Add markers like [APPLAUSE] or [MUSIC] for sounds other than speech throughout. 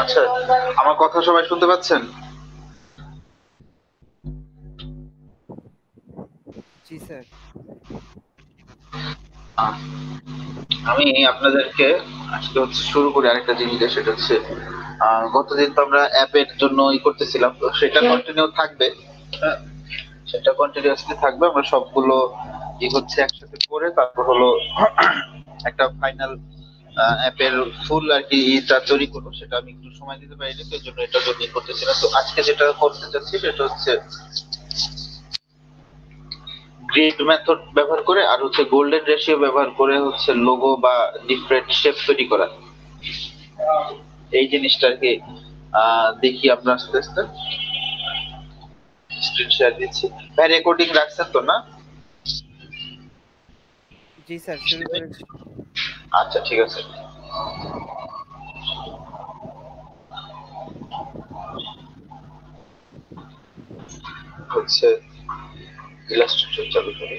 আচ্ছা আমার কথা সবাই শুনতে পাচ্ছেন? জি স্যার। আমি আপনাদেরকে আজকে হচ্ছে শুরু করি আরেকটা জিনিস সেটা হচ্ছে আহ, গতদিন তো আমরা অ্যাপের জন্য ই করতেছিলাম তো সেটা কন্টিনিউ থাকবে। হ্যাঁ, সেটা কন্টিনিউয়াসলি থাকবে আমরা সবগুলো হচ্ছে একসাথে করে তারপর হলো একটা ফাইনাল অ্যাপের ফুল আর কি ইটা তৈরি করব সেটা আমি একটু সময় দিতে পারিনি তো এই জন্য এটার জন্য করতেছিলাম তো আজকে যেটা করতে চাচ্ছি সেটা হচ্ছে গ্রিড মেথড ব্যবহার করে আর হচ্ছে গোল্ডেন রেশিও ব্যবহার করে হচ্ছে লোগো বা ডিফারেন্ট শেপ তৈরি করা। এই জিনিসটাকে আহ, দেখি আমরা আস্তে আস্তে। স্ক্রিন শেয়ার দিচ্ছি। ভাই রেকর্ডিং রাখছেন তো না? জি স্যার শুরু করেছি আচ্ছা ঠিক আছে হচ্ছে ইলাস্ট্রেটর চালু করি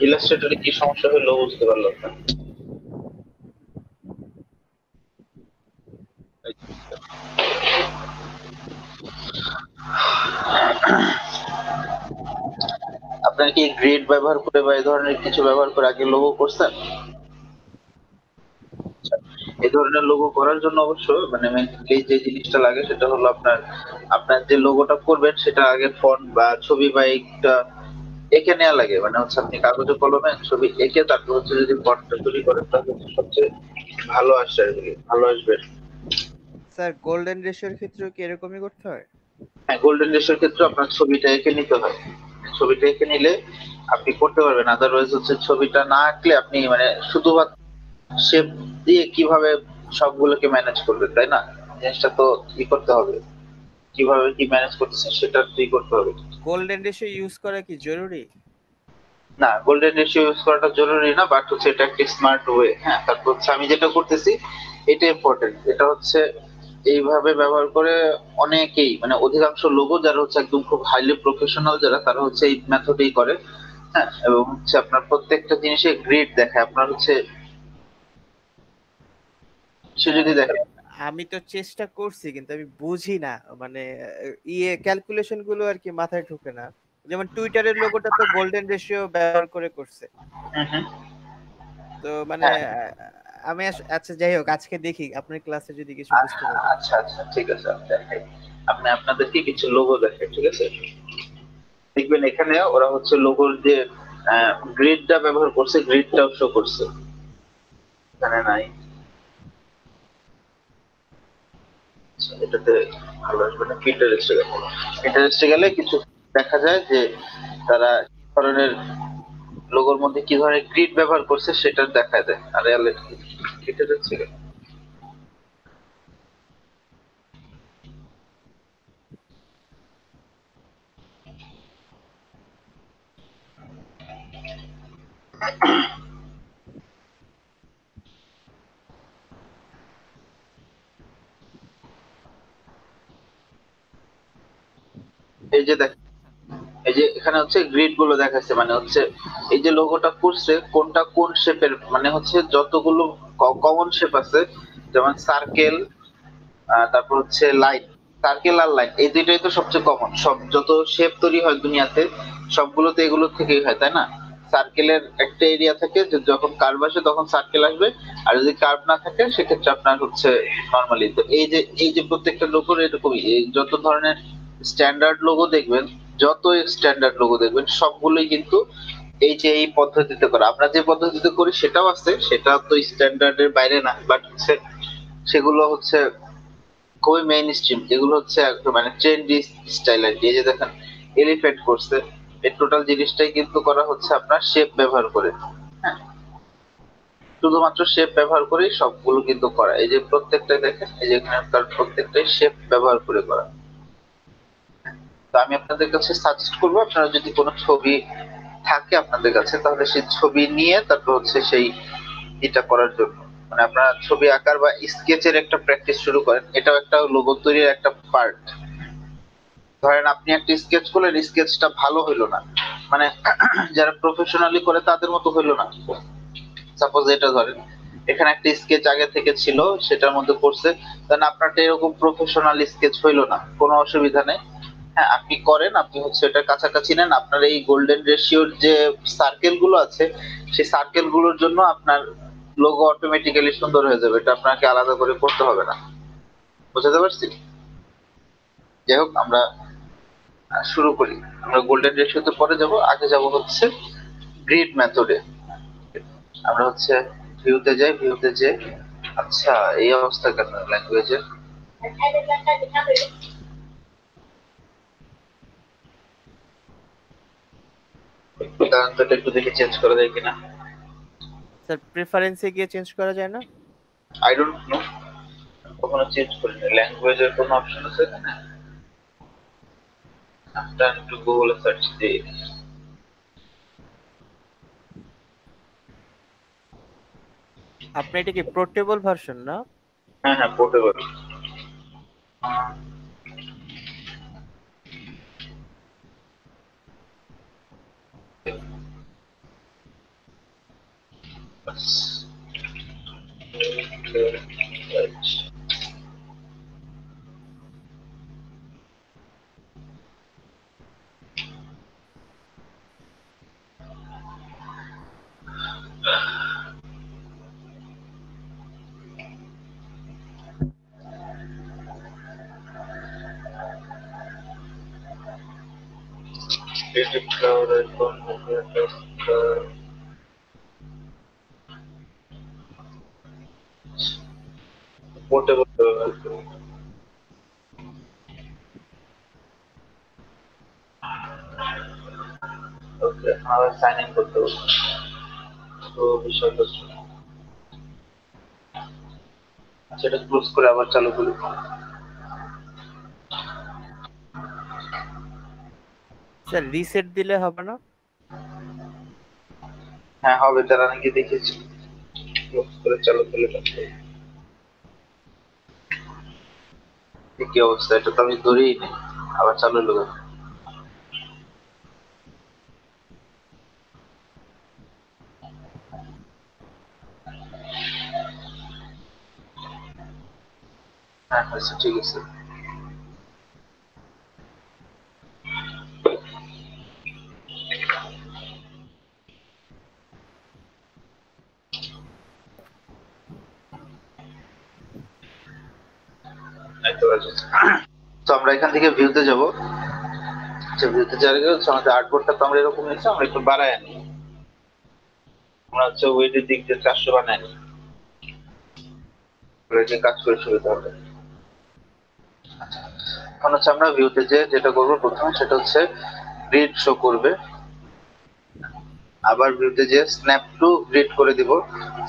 ইলাস্ট্রেটরে কি সমস্যা হলো বুঝতে পারলাম না। আপনারা কি গ্রেড ব্যবহার করে বা এই ধরনের কিছু ব্যবহার করে আগে লোগো করছেন? এই ধরনের লোগো করার জন্য অবশ্য মানে মেইনলি যে জিনিসটা লাগে সেটা হলো আপনার আপনার যে লোগোটা করবেন সেটা আগে ফন্ট বা ছবি বা একটা এঁকে নেওয়া লাগে। মানে হচ্ছে আপনি কাগজে কলমে ছবি এঁকে তারপর হচ্ছে যদি ফন্টটা তৈরি করেন তাহলে হচ্ছে সবচেয়ে ভালো আসে আর কি ভালো আসবে। স্যার গোল্ডেন রেশিওর ক্ষেত্রেও কি এরকমই করতে হয়? হ্যাঁ গোল্ডেন রেশিওর ক্ষেত্রে আপনার ছবিটা এঁকে নিতে হয়। ছবিটা এঁকে নিলে আপনি করতে পারবেন। আদারওয়াইজ হচ্ছে ছবিটা না আঁকলে আপনি মানে শুধুমাত্র শেপ দিয়ে কীভাবে সবগুলোকে ম্যানেজ করবেন তাই না? জিনিসটা তো ই করতে হবে। কীভাবে কি ম্যানেজ করতেছেন সেটা ই করতে হবে? গোল্ডেন রেশিও ইউজ করা কি জরুরি? না গোল্ডেন রেশিও ইউজ করাটা জরুরি না বাট হচ্ছে এটা একটা স্মার্ট ওয়ে হ্যাঁ? তারপর হচ্ছে আমি যেটা করতেছি এটা ইম্পর্টেন্ট এটা হচ্ছে এইভাবে ব্যবহার করে অনেকেই মানে অধিকাংশ লোগো যারা হচ্ছে একদম খুব হাইলি প্রফেশনাল যারা তারা হচ্ছে এই মেথডেই করে হ্যাঁ? এবং হচ্ছে আপনার প্রত্যেকটা জিনিসে গ্রেড দেখায়। আপনার হচ্ছে সে যদি দেখে আমি তো চেষ্টা করছি কিন্তু আমি বুঝি না। মানে ইয়ে ক্যালকুলেশনগুলো আর কি মাথায় ঢোকে না। যেমন টুইটারের লোগোটা তো গোল্ডেন রেশিও ব্যবহার করে করছে। তো মানে হ্যাঁ। আমি আচ্ছা যাই হোক আজকে দেখি। আপনার ক্লাসে যদি কিছু বুঝতে পারি। আচ্ছা আচ্ছা ঠিক আছে আপনি আপনাদেরকে কিছু লোগো দেখাই ঠিক আছে? দেখবেন এখানে ওরা হচ্ছে লোগোর যে গ্রিডটা ব্যবহার করছে গ্রিডটাও শো করছে। এখানে নাই আচ্ছা, এটাতে ভালো আসবে না পিন্টারেস্টে গেলে পিন্টারেস্টে গেলে কিছু দেখা যায় যে তারা ধরনের লোগোর মধ্যে কি ধরনের গ্রিড ব্যবহার করছে সেটা দেখা দেয় আর পিন্টারেস্টে গেলে। এই যে দেখ, এই যে এখানে হচ্ছে গ্রিডগুলো দেখাচ্ছে মানে হচ্ছে এই যে লোগোটা করছে কোনটা কোন শেপের মানে হচ্ছে যতগুলো কমন শেপ আছে, যেমন সার্কেল তারপর হচ্ছে লাইন সার্কেল আর লাইন এই দুইটাই তো সবচেয়ে কমন সব যত শেপ তৈরি হয় দুনিয়াতে, সবগুলোতে এগুলো থেকেই হয়, তাই না? সার্কেলের একটা এরিয়া থাকে যখন কার্ভ আসে তখন সার্কেল আসবে, আর যদি কার্ভ না থাকে, সেক্ষেত্রে আপনার হচ্ছে নর্মালি তো এই যে এই যে প্রত্যেকটা লোগোর এরকমই যত ধরনের স্ট্যান্ডার্ড লোগো দেখবেন যত স্ট্যান্ডার্ড লোগো দেখবেন, সবগুলোই কিন্তু এই যে এই পদ্ধতিতে করা। আমরা যে পদ্ধতিতে করি সেটাও আছে, সেটা তো স্ট্যান্ডার্ডের বাইরে না বাট হচ্ছে সেগুলো হচ্ছে খুবই মেইন স্ট্রিম যেগুলো হচ্ছে মানে ট্রেন্ডি স্টাইল আর কি। যে দেখেন এলিফ্যান্ট করছে এই টোটাল জিনিসটাই কিন্তু করা হচ্ছে আপনার শেপ ব্যবহার করে। হ্যাঁ? শুধুমাত্র শেপ ব্যবহার করেই সবগুলো কিন্তু করা। এই যে প্রত্যেকটাই দেখেন, এই যে এখানকার প্রত্যেকটাই শেপ ব্যবহার করে করা। তো আমি আপনাদের কাছে সাজেস্ট করব, আপনারা যদি কোনো ছবি থাকে আপনাদের কাছে, তাহলে সেই ছবি নিয়ে তারপর হচ্ছে সেই এটা করার জন্য। মানে আপনারা ছবি আঁকার বা স্কেচের একটা প্র্যাকটিস শুরু করেন, এটাও একটা লোগো তৈরির একটা পার্ট ধরেন আপনি একটা স্কেচ করলেন স্কেচটা ভালো হইল না। মানে [CLEARS THROAT] যারা প্রফেশনালি করে তাদের মতো হইল না। সাপোজ এটা ধরেন, এখানে একটা স্কেচ আগে থেকে ছিল, সেটার মধ্যে করছে দেন আপনারটা এরকম প্রফেশনাল স্কেচ হইল না। কোনো অসুবিধা নেই। হ্যাঁ আপনি করেন, আপনি হচ্ছে এটা কাছাকাছি নেন। আপনার এই গোল্ডেন রেশিওর যে সার্কেলগুলো আছে, সেই সার্কেলগুলোর জন্য আপনার লোগো অটোমেটিক্যালি সুন্দর হয়ে যাবে। এটা আপনাকে আলাদা করে করতে হবে না। বুঝতে পারছি? যাই হোক, আমরা শুরু করি। আমরা গোল্ডেন রেশিওতে পরে যাব। আগে যাব হচ্ছে গ্রিড মেথডে আমরা হচ্ছে ভিউতে যাই ভিউতে যে আচ্ছা এই অবস্থা কেন? ল্যাঙ্গুয়েজের কারণ একটু দেখে চেঞ্জ করা যায় কিনা। স্যার প্রেফারেন্সে গিয়ে চেঞ্জ করা যায় না? আই ডোন্ট নো কখনো চেঞ্জ করিনি। ল্যাঙ্গুয়েজের কোনো অপশন আছে? এখানে আমরা একটু গুগলে সার্চ দিই আপনি এটা কি পোর্টেবল ভার্সন না? হ্যাঁ হ্যাঁ portable Creative Cloud icon portable okay আবার সাইন ইন করতে হবে তো বিষয়টা হচ্ছে আচ্ছা এটা ক্লোজ করে আবার চালু করি স্যার রিসেট দিলে হবে না হ্যাঁ হবে তারা নাকি দেখেছি ক্লোজ করে চালু করলে পারবে। এ কি অবস্থা এটা তো আমি ধরেই নেই আবার চালু হলো আচ্ছা ঠিক আছে। তো আমরা এখান থেকে ভিউতে যাব। আচ্ছা ভিউতে যাওয়ার আগে আমাদের আর্টবোর্ডটা তো আমরা এরকম নিয়েছি, আমরা একটু বাড়ায় আনি। আমরা হচ্ছে ওয়েটের দিক দিয়ে চারশো বানাই নিই কাজ করে সুবিধা হবে। এখন হচ্ছে আমরা ভিউতে যে যেটা করব প্রথমে সেটা হচ্ছে গ্রিড শো করবে। আবার ভিউতে যে স্ন্যাপ টু গ্রিড করে দিব।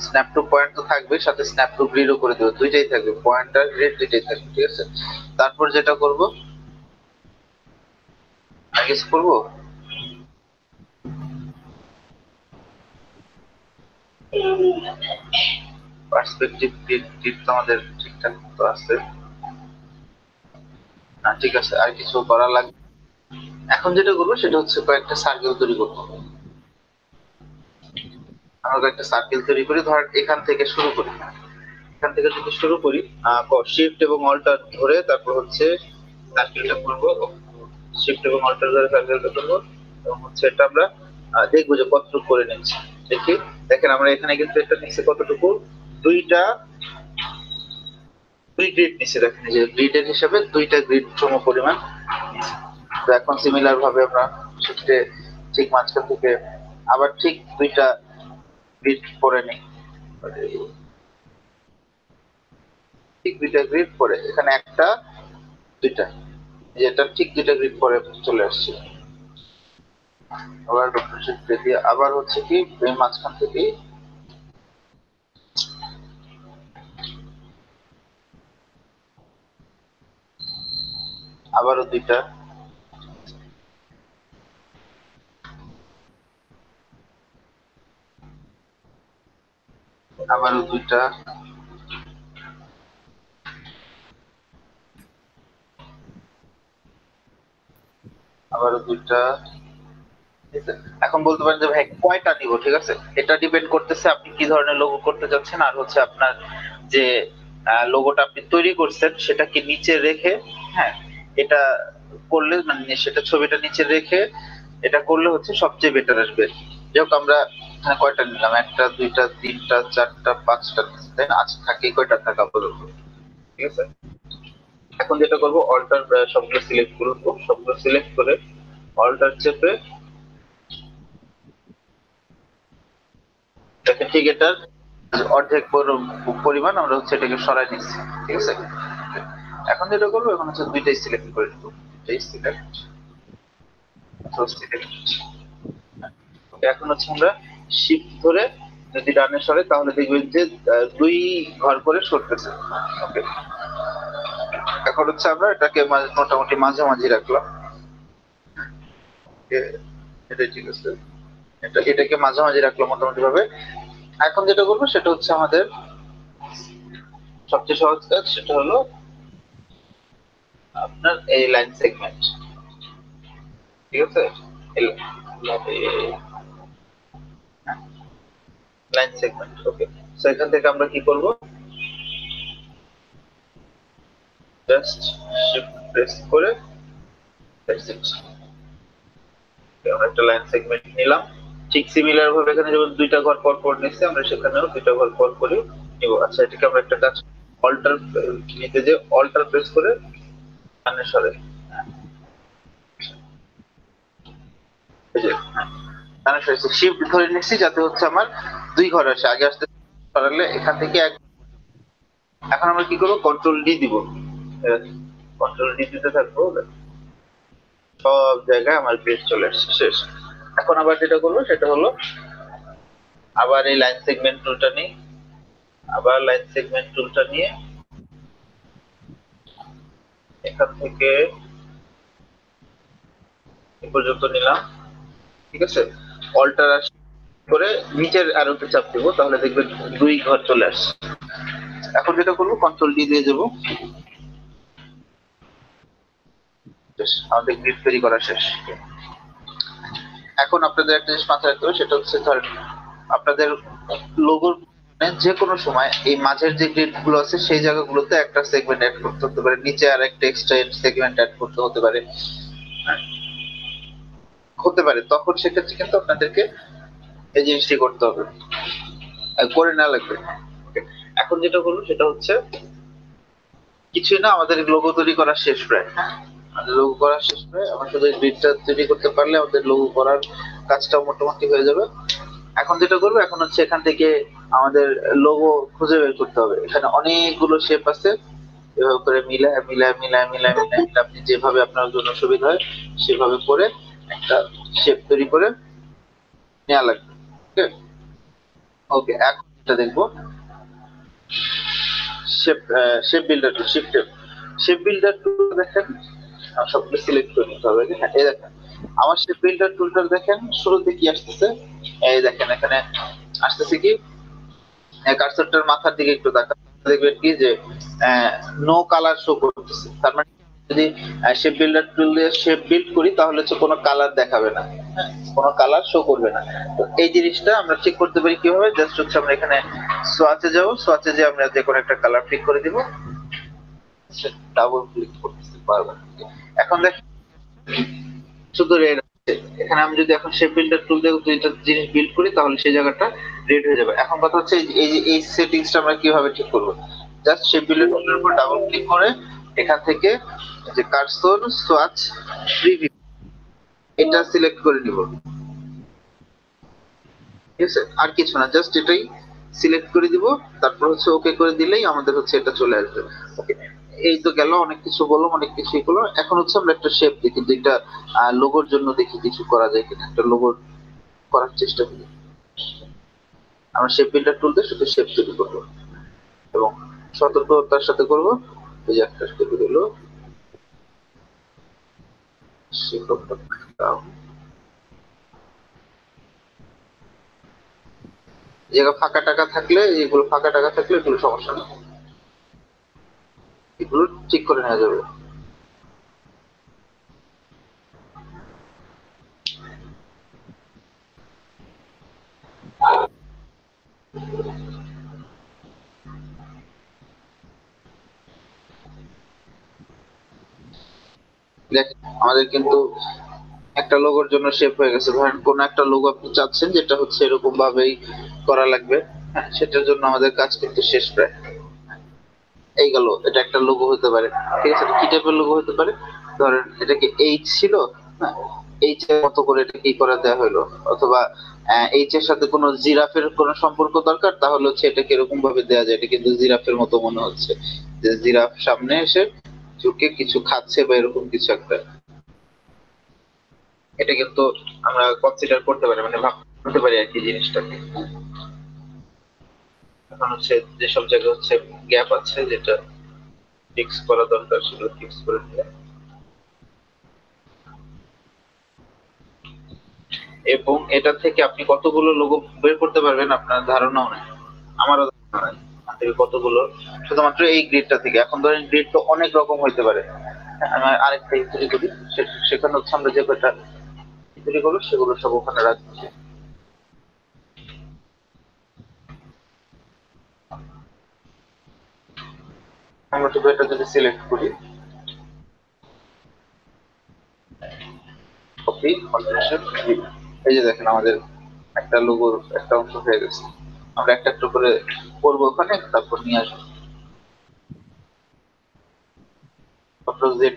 স্ন্যাপ টু পয়েন্ট তো থাকবে সাথে স্ন্যাপ টু গ্রিডও করে দিব। দুইটাই থাকবে পয়েন্ট আর গ্রিড দুইটাই থাকবে, ঠিক আছে? তারপর যেটা করব? আগে করব? পার্সপেক্টিভ গ্রিড তো আমাদের ঠিকঠাক মতো আছে। ঠিক আছে, আর কিছু করা লাগবে এখন যেটা করব, সেটা হচ্ছে কয়েকটা সার্কেল তৈরি করব। আমরা কয়েকটা সার্কেল তৈরি করি ধর এখান থেকে শুরু করি। এখান থেকে যদি শুরু করি শিফট এবং অল্টার ধরে তারপর হচ্ছে সার্কেলটা করব। শিফট এবং অল্টার ধরে সার্কেলটা করব। এবং হচ্ছে এটা আমরা দেখব যে কতটুকু করে নিচ্ছি। দেখি, দেখেন, আমরা এখানে কিন্তু এটা নিচ্ছে কতটুকু? দুইটা দুই গ্রিড নিচে দেখেন যে গ্রিডের হিসাবে দুইটা গ্রিড সম পরিমাণ। তো এখন সিমিলার ভাবে আমরা শিফটে ঠিক মাঝখান থেকে আবার ঠিক দুইটা গ্রিড পরে নেই। ঠিক দুইটা গ্রিড পরে এখানে একটা, দুইটা। এই যে এটা ঠিক দুইটা গ্রিড পরে চলে আসছে। আবার ডক্টর দিয়ে আবার হচ্ছে কি, এই মাঝখান থেকে আবারও দুইটা। আবারও দুইটা। আবারও দুইটা? এখন বলতে পারেন যে ভাই, কয়টা নিব ঠিক আছে? এটা ডিপেন্ড করতেছে আপনি কি ধরনের লোগো করতে যাচ্ছেন, আর হচ্ছে আপনার যে লোগোটা আপনি তৈরি করছেন সেটা কি নিচে রেখে হ্যাঁ এটা করলে মানে সেটা ছবিটা নিচে রেখে এটা করলে হচ্ছে সবচেয়ে বেটার আসবে। যাই হোক, আমরা কয়টা নিলাম? একটা, দুইটা, তিনটা, চারটা, পাঁচটা তাই না? আচ্ছা থাকে, কয়টা থাকা আপাতত ঠিক আছে? এখন যেটা করব অল্টার সবগুলো সিলেক্ট করব সবগুলো সিলেক্ট করে অল্টার চেপে দেখেন ঠিক এটার অর্ধেক পর- পরিমাণ আমরা হচ্ছে এটাকে সরাই নিচ্ছি। ঠিক আছে? এখন যেটা করব, এখন হচ্ছে দুইটাই সিলেক্ট করে দেবো দুইটাই সিলেক্ট এখন হচ্ছে আমরা শিফট ধরে যদি ডানে সরে, তাহলে দেখবেন যে দুই ঘর করে সরতেছে ওকে এখন হচ্ছে আমরা এটাকে মোটামুটি মাঝামাঝি রাখলাম। এটাই ঠিক আছে। এটা, এটাকে মাঝামাঝি রাখলাম মোটামুটি ভাবে এখন যেটা করব, সেটা হচ্ছে আমাদের সবচেয়ে সহজ কাজ, সেটা হলো আপনার এই লাইন সেগমেন্ট ঠিক আছে লাইন সেগমেন্ট ওকে সো এখান থেকে আমরা কি করব জাস্ট শিফট প্রেস করে. আমরা একটা লাইন সেগমেন্ট নিলাম ঠিক সিমিলার ভাবে এখানে যেমন দুইটা ঘর পর পর নিচ্ছে, আমরা সেখানেও দুইটা ঘর পর করে। নিব। আচ্ছা এটাকে আমরা একটা কাজ অল্টার নিতে যে অল্টার প্রেস করে যে শিফট ধরে যাতে হচ্ছে আমার দুই ঘর আসে। আগে আসতে সরালে এখান থেকে এক এখন আমরা কি করব? কন্ট্রোল ডি দিব। কন্ট্রোল ডি দিতে থাকব। সব জায়গায় আমার পেজ চলে আসছে। শেষ। এখন আবার যেটা করব, সেটা হলো আবার এই লাইন সেগমেন্ট টুলটা নিই। আবার লাইন সেগমেন্ট টুলটা নিয়ে এখান থেকে পর্যন্ত নিলাম। ঠিক আছে? অল্টার করে নিচের আরোতে চাপ দেবো, তাহলে দেখবেন দুই ঘর চলে আসছে। এখন যেটা করব কন্ট্রোল ডি দিয়ে শেষ। আমাদের গ্রিড তৈরি করা শেষ। এখন আপনাদের একটা জিনিস মাথায় রাখতে হবে, সেটা হচ্ছে ধরেন, আপনাদের লোগোর যে কোনো সময় এই মাঝের যে গ্রিডগুলো আছে, সেই জায়গাগুলোতে একটা সেগমেন্ট অ্যাড করতে হতে পারে। নিচে আর একটা এক্সট্রা সেগমেন্ট অ্যাড করতে হতে পারে। হতে পারে। তখন সেক্ষেত্রে কিন্তু আপনাদেরকে এই জিনিসটি করতে হবে। করে না লাগবে। এখন যেটা করব সেটা হচ্ছে কিছুই না, আমাদের লোগো তৈরি করা শেষ প্রায়। আমাদের লোগো করা শেষ প্রায়। আমরা শুধু গ্রিডটা তৈরি করতে পারলে আমাদের লোগো করার কাজটাও মোটামুটি হয়ে যাবে। এখন যেটা করব, এখন হচ্ছে এখান থেকে আমাদের লোগো খুঁজে বের করতে হবে। এখানে অনেকগুলো শেপ আছে। এভাবে করে মিলায় মিলায় মিলায় মিলায় মিলায় মিলায় আপনি যেভাবে আপনার জন্য সুবিধা হয়, সেভাবে করে একটা শেপ তৈরি করে নেওয়া লাগবে। ওকে এখন এটা দেখব shape shape builder tool shift shape builder tool দেখেন সবগুলো সিলেক্ট করে নিতে হবে। হ্যাঁ এই দেখেন, আমার শেপ বিল্ডার টুলটা দেখেন, শুরুতে কি আসতেছে? এই দেখেন এখানে আসতেছে কি? কার্সরটার মাথার দিকে একটু তাকান দেখবেন কি যে নো কালার শো করতেছে। তার মানে যদি শেপ বিল্ডার টুল দিয়ে শেপ বিল্ড করি তাহলে হচ্ছে কোনো কালার দেখাবে না। হ্যাঁ, কোনো কালার শো করবে না। তো এই জিনিসটা আমরা ঠিক করতে পারি কীভাবে? জাস্ট হচ্ছে আমরা এখানে সোয়াচে যাব। সোয়াচে যে আমরা যে কোনো একটা কালার পিক করে দিব। ডাবল ক্লিক করতে পারব এখন দেখ শুধু রেড এখানে আমি যদি এখন শেপ বিল্ডার টুল দিয়ে দুইটা জিনিস বিল্ড করি, তাহলে সেই জায়গাটা রেড হয়ে যাবে। এখন কথা হচ্ছে এই- যে এই সেটিংসটা আমরা কীভাবে ঠিক করব? জাস্ট শেপ বিল্ডার টুলের উপর ডাবল ক্লিক করে এখান থেকে যে কার্সর সোয়াচ প্রিভিউ এটা সিলেক্ট করে নিব। ঠিক আছে? আর কিছু না জাস্ট এটাই সিলেক্ট করে দিব। তারপর হচ্ছে ওকে করে দিলেই আমাদের হচ্ছে এটা চলে আসবে। ওকে এই তো গেল, অনেক কিছু বললাম, অনেক কিছুই করলাম। এখন হচ্ছে আমরা একটা শেপ দেখি দুইটা লোগোর জন্য দেখি, কিছু করা যায় কিনা। একটা লোগো করার চেষ্টা করি। আমরা শেপ বিল্ডার টুল দিয়ে শুধু শেপ তৈরি করব। এবং সতর্কতার সাথে করব। এই যে একটা তৈরি হলো। জায়গা ফাঁকা টাকা থাকলে, এগুলো ফাঁকা টাকা থাকলে এগুলো সমস্যা নেই এগুলো ঠিক করে নেওয়া যাবে। আমাদের কিন্তু একটা লোগোর জন্য শেপ হয়ে গেছে। ধরেন কোন একটা লোগো আপনি চাচ্ছেন যেটা হচ্ছে এরকম ভাবেই করা লাগবে। হ্যাঁ, সেটার জন্য আমাদের কাজ কিন্তু শেষ প্রায়। এই গেল, এটা একটা লোগো হতে পারে। ঠিক আছে কি টাইপের লোগো হতে পারে? ধরেন, এটা কি এইচ ছিল? হ্যাঁ এইচ এর মতো করে এটা কি করা দেওয়া হলো? অথবা এইচ এর সাথে কোনো জিরাফের কোনো সম্পর্ক দরকার? তাহলে হচ্ছে এটা কীরকম ভাবে দেওয়া যায়? এটা কিন্তু জিরাফের মতো মনে হচ্ছে। যে জিরাফ সামনে এসে ঝুঁকে কিছু খাচ্ছে বা এরকম কিছু একটা। এটা কিন্তু আমরা কনসিডার করতে পারি মানে ভাবতে পারি আর কি জিনিসটাকে। এখন হচ্ছে যেসব জায়গায় হচ্ছে গ্যাপ আছে যেটা ফিক্স করা দরকার, সেগুলো ফিক্স করে দিলে এবং এটা থেকে আপনি কতগুলো লোগো বের করতে পারবেন আপনার ধারণাও নেই। আমারও থেকে কতগুলো? শুধুমাত্র এই গ্রিডটা থেকে। এখন ধরেন গ্রিড তো অনেক রকম হইতে পারে। আমি আরেকটা হিস্ট্রি করি। সেখানে হচ্ছে আমরা যে কয়টা হিস্ট্রি করব, সেগুলো সব ওখানে রাখছি। আমরা শুধু এটা যদি সিলেক্ট করি। কপি এই যে দেখেন আমাদের একটা লোগোর একটা অংশ হয়ে গেছে। আমরা একটা একটা করে করব ওখানে, তারপর নিয়ে আসব। কন্ট্রোল জেড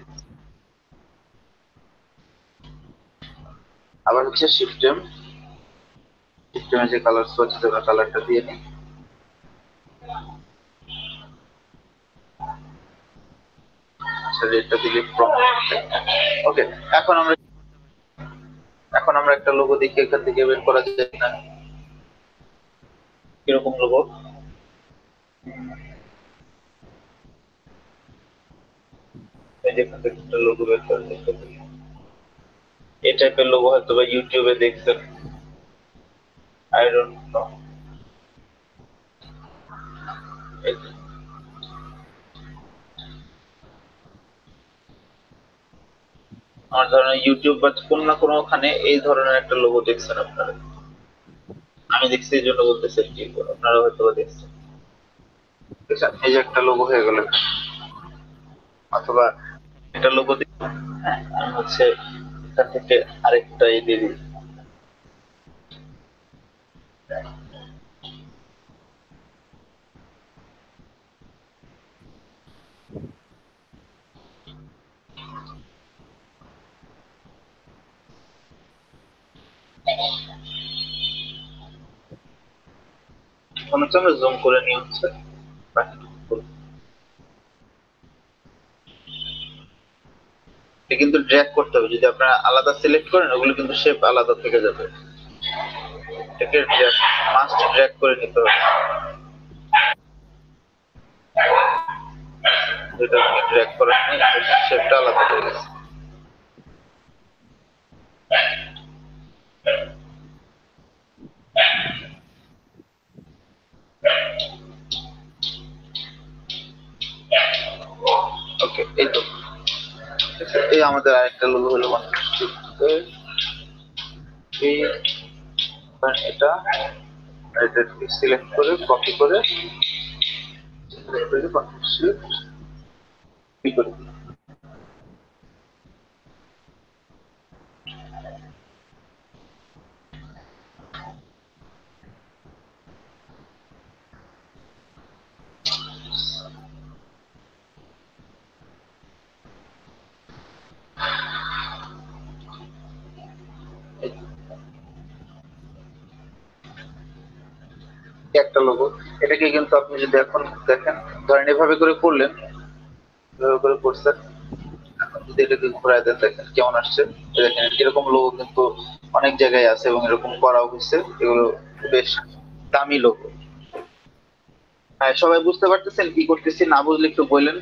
আবার হচ্ছে সিস্টেম সিস্টেমে যে কালার সোয়াচ আমরা কালারটা দিয়ে নিই আচ্ছা রেডটা দিলে এখন আমরা একটা লোগো দেখি, এখান থেকে বের করা যায় না কীরকম লোগো বের করে এই টাইপের লোগো হয়তো বা ইউটিউবে দেখছেন। আই নো আমার ধারণা ইউটিউব বা কোনো না কোনো ওখানে এই ধরনের একটা লোগো দেখছেন আপনারা। আমি দেখছি এই জন্য বলতেছি আর কি আপনারা হয়তো দেখছেন। এই যে একটা লোগো হয়ে গেল। অথবা একটা লোগো হ্যাঁ আমি হচ্ছে এখান থেকে আরেকটা এই দিয়ে দিই। মনে হচ্ছে আমরা জুম করে নিয়ে হচ্ছে কিন্তু ড্র্যাগ করতে হবে, যদি আপনারা আলাদা সিলেক্ট করেন, ওগুলো কিন্তু শেপ আলাদা থেকে যাবে। এটাকে ড্র্যাগ মাস্ট ড্র্যাগ করে নিতে হবে। যেটা ড্র্যাগ করেন শেপটা আলাদা হয়ে গেছে। ওকে এই তো এই আমাদের আরেকটা লোগো হলো fifty। এই এটা এটা সিলেক্ট করে কপি করে, select করে shift কি করে একটা লোগো এটাকে কিন্তু আপনি যদি এখন দেখেন, ধরেন এভাবে করে করলেন, এভাবে করে করছেন এখন যদি এটাকে ঘোরায় দেন, দেখেন কেমন আসছে। দেখেন এরকম লোগো কিন্তু অনেক জায়গায় আছে এবং এরকম করাও হয়েছে। এগুলো বেশ দামি লোগো হ্যাঁ সবাই বুঝতে পারতেছেন কি করতেছি? না বুঝলে একটু বললেন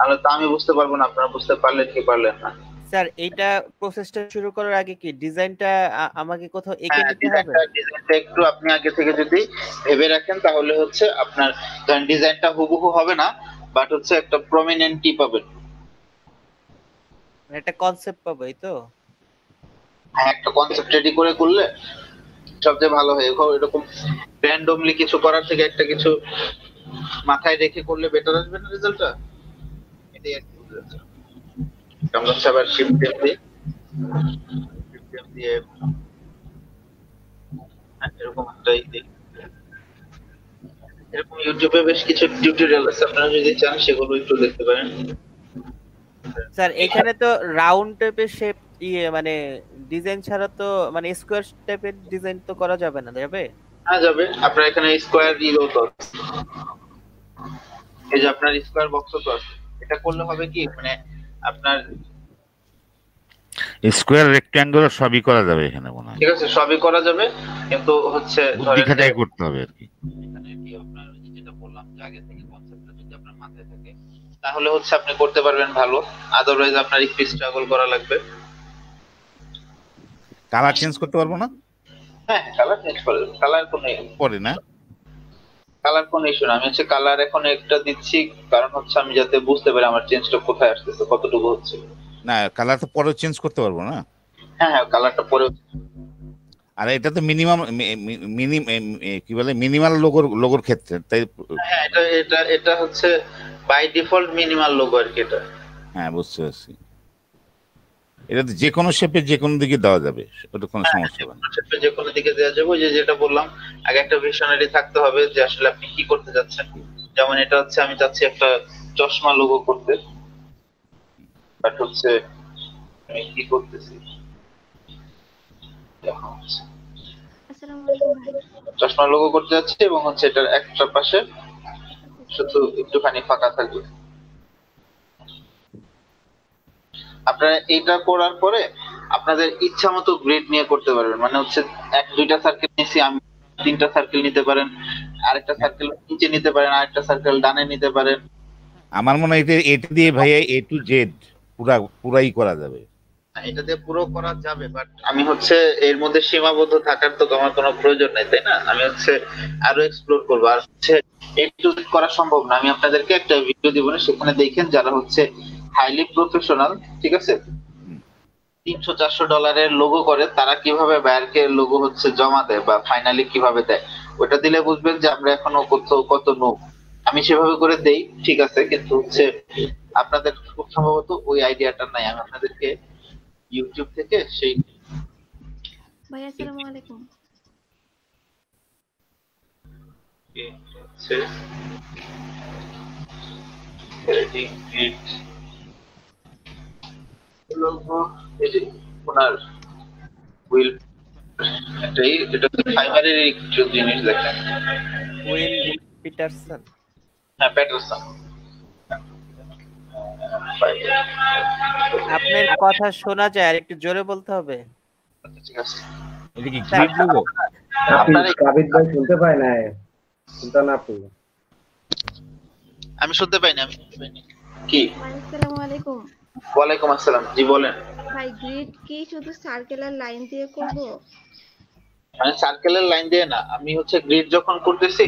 তাহলে তো আমি বুঝতে পারব না, আপনারা বুঝতে পারলেন কি পারলেন না। স্যার এইটা প্রসেসটা শুরু করার আগে কি ডিজাইনটা আমাকে কোথাও এঁকে হ্যাঁ, নিতে হবে? ডিজাইনটা একটু আপনি আগে থেকে যদি ভেবে রাখেন তাহলে হচ্ছে আপনার ধরেন ডিজাইনটা হুবহু হবে না বাট হচ্ছে একটা প্রমিনেন্টই পাবেন। মানে একটা কনসেপ্ট পাবো এই তো? হ্যাঁ একটা কনসেপ্ট রেডি করে করলে সবচেয়ে ভালো হয়। এরকম- এরকম র্যান্ডমলি কিছু করার থেকে একটা কিছু মাথায় রেখে করলে বেটার আসবে না রেজাল্টটা এটাই আর কি হচ্ছে আবার শিফট দিয়ে শিফট দিয়ে এরকম একটা দিই। এরকম ইউটিউবে বেশ কিছু টিউটোরিয়াল আছে আপনারা যদি চান সেগুলো একটু দেখতে পারেন। স্যার এখানে তো রাউন্ড টাইপের শেপ ইয়ে মানে ডিজাইন ছাড়া তো মানে স্কোয়ার টাইপের ডিজাইন তো করা যাবে না যাবে? হ্যাঁ যাবে। আপনার এখানে স্কোয়ার ইরো তো এই যে আপনার স্কোয়ার বক্স তো আছে। এটা করলে হবে কি? মানে আপনার স্কোয়ার রেক্ট্যাঙ্গুলার সবই করা যাবে এখানে মনে হয়। ঠিক আছে সবই করা যাবে কিন্তু হচ্ছে বুদ্ধি খাটাই করতে হবে আর কি। এখানে কি আপনার যেটা বললাম যে আগে থেকে কনসেপ্টটা যদি আপনার মাথায় থাকে তাহলে হচ্ছে আপনি করতে পারবেন ভালো। আদারওয়াইজ আপনার একটু স্ট্রাগল করা লাগবে। কালার চেঞ্জ করতে পারব না? হ্যাঁ কালার চেঞ্জ করে কালার কোনো পরে না? কালার কোনো ইস্যু না আমি হচ্ছে কালার এখন একটা দিচ্ছি কারণ হচ্ছে আমি যাতে বুঝতে পারি আমার চেঞ্জটা কোথায় আসতেছে কতটুকু হচ্ছে। না কালার তো পরে চেঞ্জ করতে পারব না? হ্যাঁ হ্যাঁ কালারটা পরে আর এটা তো মিনিমাম মিনি কি বলে মিনিমাল লোগোর লোগোর ক্ষেত্রে তাই হ্যাঁ এটা এটা এটা হচ্ছে বাই ডিফল্ট মিনিমাল লোগো আর কি এটা। হ্যাঁ বুঝতে পারছি। এটা তো যে কোনো শেপে যে কোনো দিকে দেওয়া যাবে ওটা কোনো সমস্যা হবে না। কনসেপ্টে যে কোনো দিকে দেওয়া যাবে যে যেটা বললাম আগে একটা ভিশনারি থাকতে হবে যে আসলে আপনি কি করতে যাচ্ছেন। যেমন এটা হচ্ছে আমি চাচ্ছি একটা চশমা লোগো করতে বাট হচ্ছে আমি কি করতেছি? চশমা লোগো করতে যাচ্ছি এবং হচ্ছে এটার একটা পাশে শুধু একটুখানি ফাঁকা থাকবে। আপনারা এটা করার পরে আপনাদের ইচ্ছা মতো গ্রিড নিয়ে করতে পারবেন। মানে হচ্ছে এক দুইটা সার্কেল নিয়েছি আমি তিনটা সার্কেল নিতে পারেন আরেকটা সার্কেল নিচে নিতে পারেন আরেকটা সার্কেল ডানে নিতে পারেন। আমার মনে হয় এটা এটা দিয়ে ভাইয়া এ টু জেড পুরা পুরাই করা যাবে। এটা দিয়ে পুরো করা যাবে বাট আমি হচ্ছে এর মধ্যে সীমাবদ্ধ থাকার তো আমার কোনো প্রয়োজন নেই তাই না? আমি হচ্ছে আরও এক্সপ্লোর করব। আর হচ্ছে একটু করা সম্ভব না। আমি আপনাদেরকে একটা ভিডিও দিব না সেখানে দেখেন যারা হচ্ছে হাইলি প্রফেশনাল ঠিক আছে? তিনশো চারশো ডলারের লোগো করে তারা কীভাবে বায়ারকে লোগো হচ্ছে জমা দেয় বা ফাইনালি কীভাবে দেয় ওটা দিলে বুঝবেন যে আমরা এখনও কত কত নো আমি সেভাবে করে দেই ঠিক আছে কিন্তু হচ্ছে আপনাদের খুব সম্ভবত ওই আইডিয়াটা নাই। আমি আপনাদেরকে ইউটিউব থেকে সেই ভাই আসসালামু আলাইকুম। হচ্ছে editing grid logo এই যে ওনার উইল এটাই এটা ফাইবারের একটু জিনিস দেখেন। উইল পিটারসন হ্যাঁ প্যাটারসন আপনার কথা শোনা যায় আর একটু জোরে বলতে হবে। আচ্ছা, ঠিক আছে। কাবিদ ভাই শুনতে পায় না সুলতান আপু আমি শুনতে পাইনি আমি শুনতে পাইনি। কি? আসসালামু। আলাইকুম ওয়ালাইকুম আসসালাম। জি বলেন। ভাই গ্রিড কি শুধু সার্কেলার লাইন দিয়ে করব? মানে সার্কেলের লাইন দিয়ে না আমি হচ্ছে গ্রিড যখন করতেছি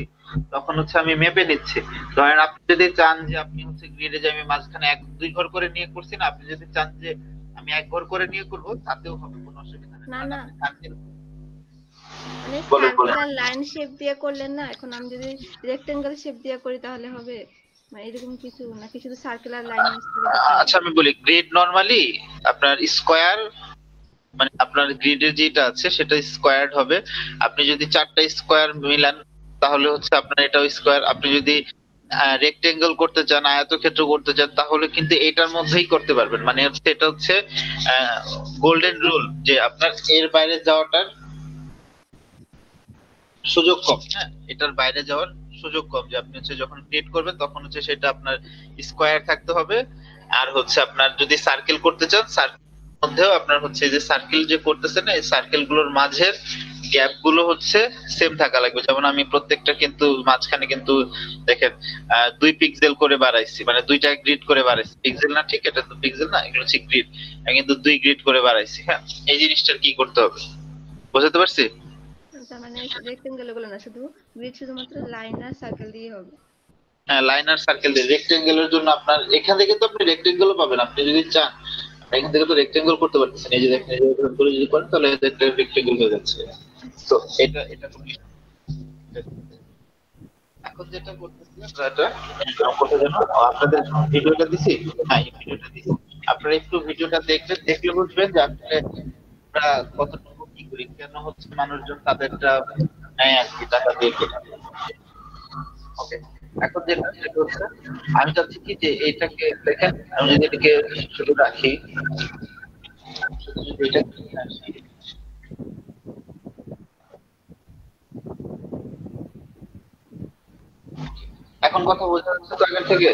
তখন হচ্ছে আমি মেপে নিচ্ছি ধরেন আপনি যদি চান যে আপনি হচ্ছে গ্রিডে যে আমি মাঝখানে এক দুই ঘর করে নিয়ে করছি না আপনি যদি চান যে আমি এক ঘর করে নিয়ে করব তাতেও হবে কোনো অসুবিধা নেই। না, না। মানে। সার্কেলার লাইন শেপ দিয়ে করলেন না এখন আমি যদি রেক্টেঙ্গেল শেপ দিয়ে করি তাহলে হবে। মানে এরকম কিছু নাকি শুধু সার্কেলার লাইন আচ্ছা আমি বলি গ্রিড নরমালি আপনার স্কোয়ার মানে আপনার গ্রিডের যেটা আছে সেটা স্কোয়ার্ড হবে। আপনি যদি চারটা স্কোয়ার মিলান, তাহলে হচ্ছে আপনার এটাও স্কোয়ার আপনি যদি রেক্টেঙ্গেল করতে চান, আয়তক্ষেত্র করতে চান, তাহলে কিন্তু এটার মধ্যেই করতে পারবেন। মানে হচ্ছে এটা হচ্ছে গোল্ডেন রুল যে আপনার এর বাইরে যাওয়াটার সুযোগ কম হ্যাঁ? এটার বাইরে যাওয়ার সুযোগ কম যে আপনি হচ্ছে যখন ক্রিয়েট করবেন তখন হচ্ছে সেটা আপনার স্কোয়ার থাকতে হবে। আর হচ্ছে আপনার যদি সার্কেল করতে চান সার্কেল মধ্যেও আপনার হচ্ছে যে সার্কেল যে করতেছেন না এই সার্কেলগুলোর মাঝের গ্যাপগুলো হচ্ছে সেম থাকা লাগবে। যেমন আমি প্রত্যেকটা কিন্তু মাঝখানে কিন্তু দেখেন দুই পিক্সেল করে বাড়াইছি মানে দুইটা গ্রিড করে বাড়াইছি। পিক্সেল না ঠিক, এটা তো পিক্সেল না, এগুলো হচ্ছে গ্রিড কিন্তু দুই গ্রিড করে বাড়াইছি হ্যাঁ? এই জিনিসটার কি করতে হবে? বুঝতে পারছি? তার মানে রেক্টেঙ্গেলগুলো না, শুধু গ্রিড শুধুমাত্র লাইন আর সার্কেল দিয়ে হবে। হ্যাঁ লাইনার সার্কেল দিয়ে। রেক্টেঙ্গেলের জন্য আপনার, এখান থেকে তো আপনি রেক্টেঙ্গেলও পাবেন। আপনি যদি চান এখান থেকে তো রেক্টেঙ্গেল করতে পারতেছেন। এই যে দেখেন, এই এভাবে করে যদি করেন, তাহলে একটা রেক্টেঙ্গেল হয়ে যাচ্ছে। তো এটা এটা না। এখন যেটা করতেছি আমরা এটা কোথায় যেন আপনাদের ভিডিওটা দিছি হ্যাঁ এই ভিডিওটা দিছি। আপনারা একটু ভিডিওটা দেখবেন দেখলে বুঝবেন যে আসলে কতটুকু করি। কেন হচ্ছে মানুষজন তাদেরটা নেয় আর কি, টাকা দিয়ে ওকে এখন হচ্ছে, আমি চাচ্ছি কি যে এইটাকে দেখেন, আমি যদি এটাকে রাখি এটাকে এখন কথা যাচ্ছে তো আগের থেকে।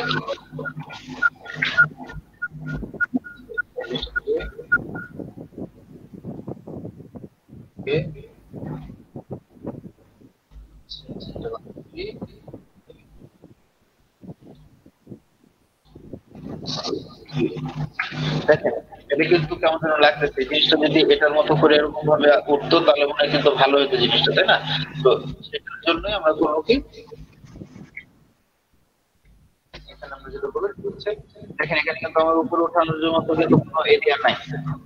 উঠতো, তাহলে মনে হয় কিন্তু ভালো হতো জিনিসটা, তাই না? তো সেটার জন্যই আমরা করব কি দেখেন, এখানে কিন্তু আমার উপরে ওঠানোর মতো কিন্তু কোনো এরিয়া নাই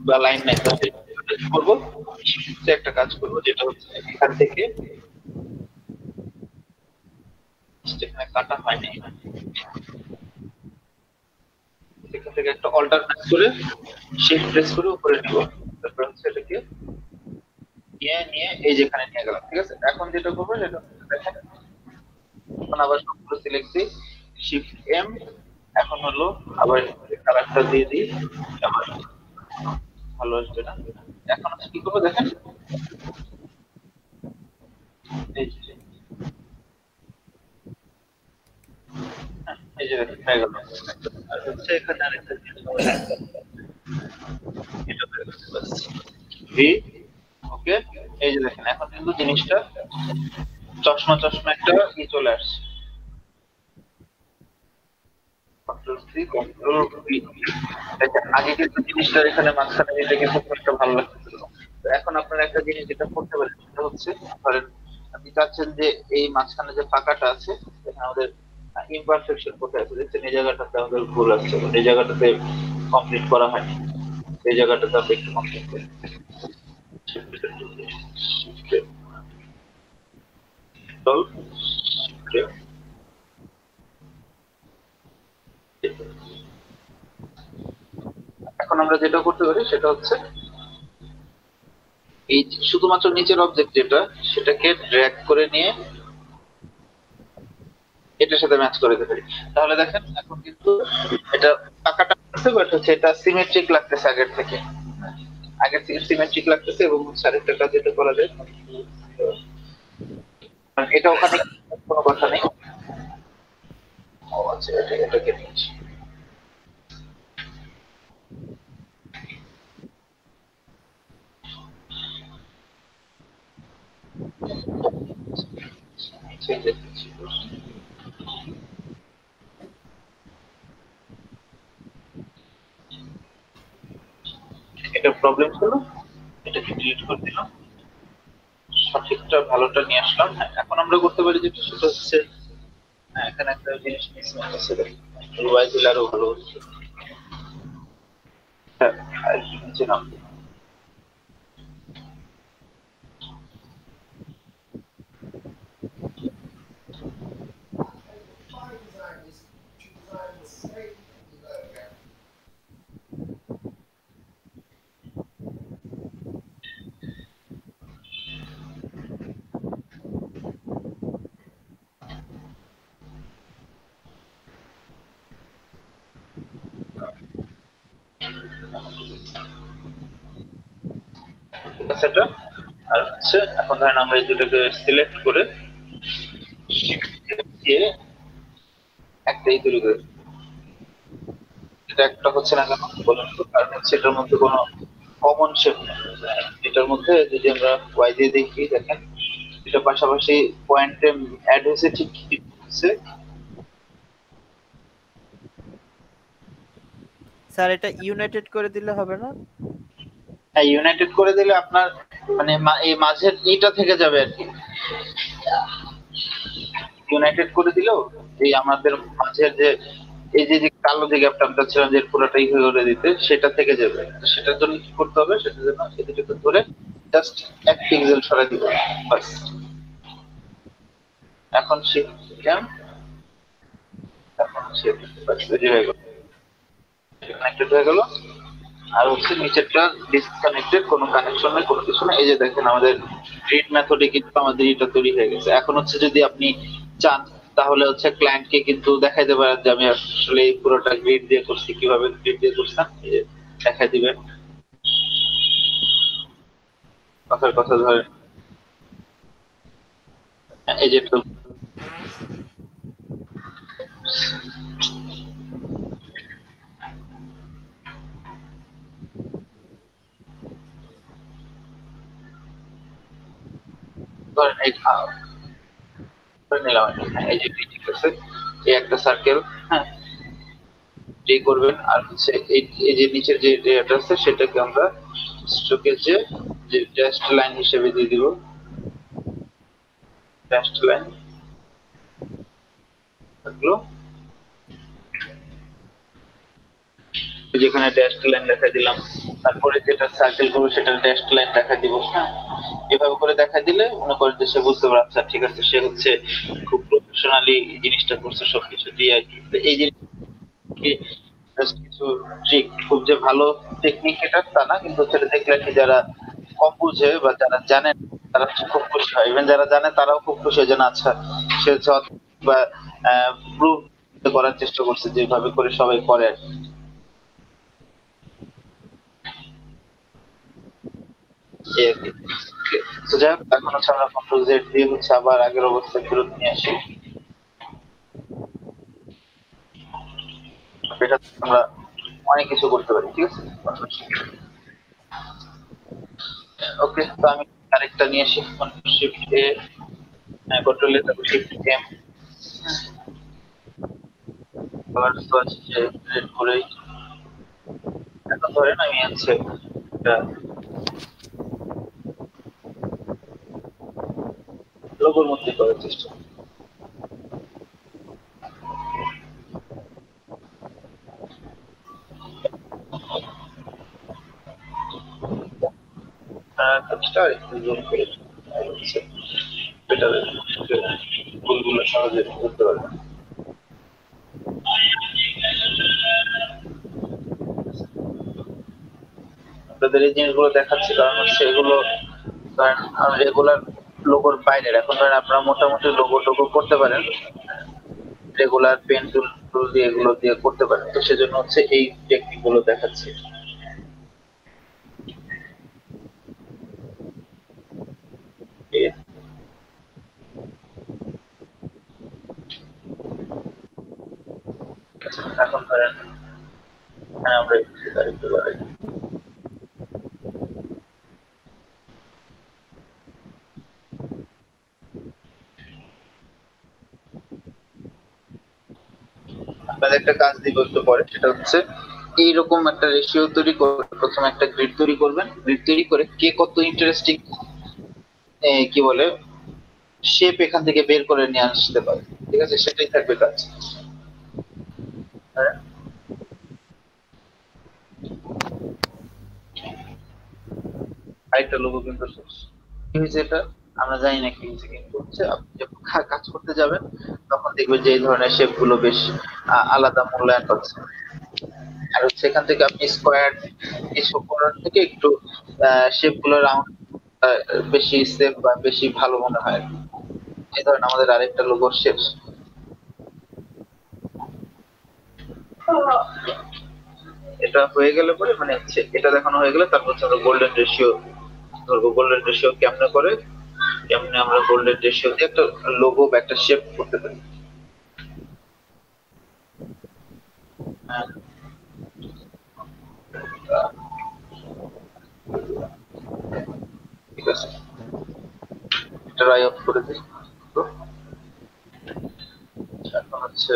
বা লাইন নাই করব একটা কাজ করব, যেটা হচ্ছে এখান থেকে যেখানে কাটা হয়নি। সেখান থেকে একটা অল্টার প্রেস করে শিফট প্রেস করে উপরে নিব। তারপর হচ্ছে এটাকে নিয়ে নিয়ে এই যেখানে নিয়ে গেলাম, ঠিক আছে? এখন যেটা করব সেটা দেখেন, এখন আবার সবগুলো সিলেক্ট দিই শিফট এম এখন হলো আবার কালারটা দিয়ে দিই, আবার ভালো আসবে না। এখন হচ্ছে কি করব দেখেন। এই যে হ্যাঁ, দেখেন আর এখানে আরেকটা এই যে দেখেন এখন কিন্তু জিনিসটা চশমা চশমা একটা ই চলে আসছে কন্ট্রোল সি কন্ট্রোল ভি দেখেন আগে কিন্তু জিনিসটা এখানে মাঝখানে দিতে কিন্তু খুব ভালো লাগতেছিল তো এখন আপনারা একটা জিনিস যেটা করতে পারেন সেটা হচ্ছে ধরেন আপনি চাচ্ছেন যে এই মাঝখানে যে ফাঁকাটা আছে এখানে আমাদের ইমপারফেকশন কোথায় আছে দেখছেন এই জায়গাটাতে আমাদের ভুল আছে এই জায়গাটাতে কমপ্লিট করা হয়নি এই জায়গাটাতে আমরা একটু কমপ্লিট করি Control, এখন আমরা যেটা করতে পারি সেটা হচ্ছে এই শুধুমাত্র নিচের অবজেক্ট যেটা, সেটাকে ড্র্যাগ করে নিয়ে এটার সাথে ম্যাচ করে দিতে পারি। তাহলে দেখেন, এখন কিন্তু এটা টাকাটা আছে বাট হচ্ছে এটা সিমেট্রিক লাগতেছে আগের থেকে। আগের থেকে সিমেট্রিক লাগতেছে এবং আরেকটা কাজ যেটা করা যায় এটা ওখানে কোনো কথা নেই। ও আচ্ছা এটা এটাকে নিয়েছি। এটা প্রবলেম ছিল এটাকে ডিলিট করে দিলাম। সঠিকটা ভালোটা নিয়ে আসলাম। হ্যাঁ, এখন আমরা করতে পারি যেটা সেটা হচ্ছে হ্যাঁ, এখানে একটা জিনিস মিসম্যাচ আছে। ওয়াই দিলে আরও ভালো হচ্ছে। হ্যাঁ নিচে নাম এটা? আর হচ্ছে এখন ধরেন আমরা দুটোকে সিলেক্ট করে একটা এই করে এটা একটা হচ্ছে না কেন বলুন কারণ হচ্ছে এটার মধ্যে কোনো কমন শেপ নেই এটার মধ্যে যদি আমরা ওয়াই দিয়ে দেখি, দেখেন, এটা পাশাপাশি পয়েন্টে অ্যাড হয়েছে ঠিক হচ্ছে স্যার, এটা ইউনাইটেড করে দিলে হবে না? হ্যাঁ ইউনাইটেড করে দিলে আপনার মানে এই মাঝের ইটা থেকে যাবে আর কি। ইউনাইটেড করে দিলেও এই আমাদের মাঝের যে, এই যে যে কালো যে গ্যাপটা আমরা ছিলাম, যে পুরোটাই হয়ে করে দিতে, সেটা থেকে যাবে। সেটার জন্য কি করতে হবে? সেটার জন্য এদিকে ধরে জাস্ট এক পিক্সেল সরাই দিব। বাস এখন শিফট দিলাম এখন শিফট বাস রেডি হয়ে গেল। কানেক্টেড হয়ে গেল। আর হচ্ছে নিচেরটা ডিসকানেক্টেড কোনো কানেকশন নেই, কোনো কিছু না এই যে দেখেন আমাদের গ্রিড মেথডে কিন্তু আমাদের এটা তৈরি হয়ে গেছে। এখন হচ্ছে যদি আপনি চান, তাহলে হচ্ছে ক্লায়েন্টকে কিন্তু দেখাইতে পারেন যে আমি আসলে এই পুরোটা গ্রিড দিয়ে করছি, কীভাবে গ্রিড দিয়ে করছেন দেখাই দিবেন। কথার কথা ধরে এই যে ধরেন এই ধরে নিলাম। হ্যাঁ, এই যে ঠিক আছে এই একটা সার্কেল হ্যাঁ এই করবেন আর হচ্ছে এই যে নিচের যে এটা আছে সেটাকে আমরা স্ট্রোকের যে যে ড্যাশড লাইন হিসেবে দিয়ে দিব। ড্যাশড লাইন থাকল। যেখানে ড্যাশড লাইন দেখা দিলাম, তারপরে যেটা সার্কেল করব সেটা ড্যাশড লাইন দেখা দিব হ্যাঁ? এভাবে করে দেখা দিলে মনে করেন যে সে বুঝতে পারে আচ্ছা ঠিক আছে, সে হচ্ছে খুব প্রফেশনালি জিনিসটা করছে, সবকিছু দিয়ে আর কি। এই জিনিস কি কিছু ট্রিক খুব যে ভালো টেকনিক এটা তা না, কিন্তু সেটা দেখলে কি যারা কম বুঝে বা যারা জানে, তারা খুব খুশি হয়। ইভেন যারা জানে, তারাও খুব খুশি হয় যে না আচ্ছা সে হচ্ছে বা প্রুভ করার চেষ্টা করছে, যেভাবে করে সবাই করে আর কি। তো যাই হোক, এখন হচ্ছে আমরা আগের অবস্থায় ফেরত নিয়ে আসি। এটা আমরা অনেক কিছু করতে পারি, ঠিক আছে? আমি আরেকটা নিয়ে আসি। কন্ট্রোল আবার তো আছে যে রেড এখন ধরেন আমি হচ্ছে একটা মধ্যে করার চেষ্টা পারবে। আপনাদের এই জিনিসগুলো দেখাচ্ছি কারণ হচ্ছে এগুলো রেগুলার লোগোর বাইরের এখন ধরেন আপনারা মোটামুটি লোগো টোগো করতে পারেন। রেগুলার পেন্সিল দিয়ে এগুলো দিয়ে করতে পারেন। তো সেজন্য হচ্ছে এই টেকনিকগুলো দেখাচ্ছি। এখন ধরেন হ্যাঁ, আমরা একটু আপনাদের একটা কাজ দিব একটু পরে, সেটা হচ্ছে এইরকম একটা রেশিও তৈরি করে, প্রথমে একটা গ্রিড তৈরি করবেন। গ্রিড তৈরি করে কে কত ইন্টারেস্টিং কি বলে শেপ এখান থেকে বের করে নিয়ে আসতে পারে। ঠিক আছে? সেটাই থাকবে কাজ। হ্যাঁ? আরেকটা লোগো কিন্তু শেষ হয়েছে এটা? আমরা জানি না কি কিন্তু হচ্ছে আপনি যখন কাজ করতে যাবেন, তখন দেখবেন যে এই ধরনের শেপগুলো বেশ আলাদা মূল্যায়ন পাচ্ছে আর হচ্ছে এখান থেকে আপনি স্কোয়ার এসব করার থেকে একটু শেপগুলো রাউন্ড বেশি সেফ বা বেশি ভালো মনে হয়। এই ধরেন আমাদের আরেকটা লোগো শেষ। এটা হয়ে গেলে পরে মানে এটা দেখানো হয়ে গেলে তারপর আমরা গোল্ডেন রেশিও ধরবো। গোল্ডেন রেশিও কেমনে করে? কেমনে আমরা গোল্ডেন রেশিও দিয়ে একটা লোগো বা একটা শেপ করতে পারি। ঠিক আছে। এটা রাই অফ করে দিই। এখন হচ্ছে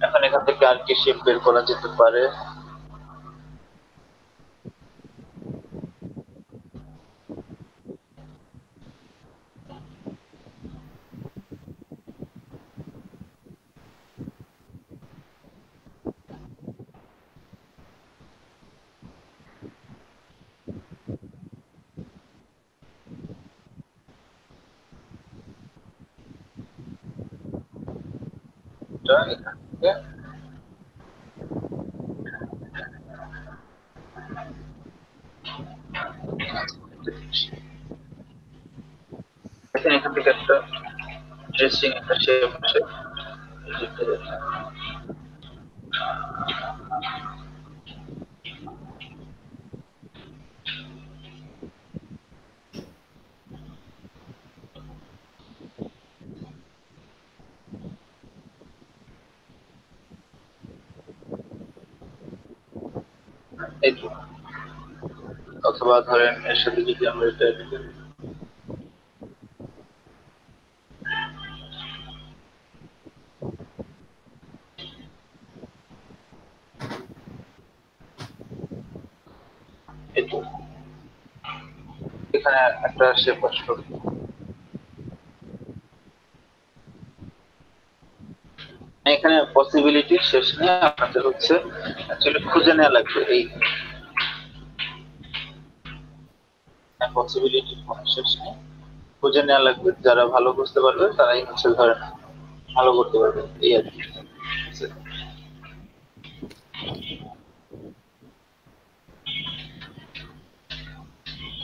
এখন এখান থেকে আর কি শেপ বের করা যেতে পারে? এটা এখান থেকে দেখেন এখান থেকে একটা ড্রেসিং একটা শেপ আছে এই দিকটা দেখেন। এই তো অথবা ধরেন এর সাথে যদি আমরা এটা এখানে একটা শেপ এখানে পসিবিলিটি শেষ নিয়ে আপনাদের হচ্ছে খুঁজে নেওয়া লাগবে এই পসিবিলিটি নিয়ে খুঁজে নেওয়া লাগবে, যারা ভালো বুঝতে পারবে, তারাই হচ্ছে ধরেন ভালো করতে পারবে, এই আর কি।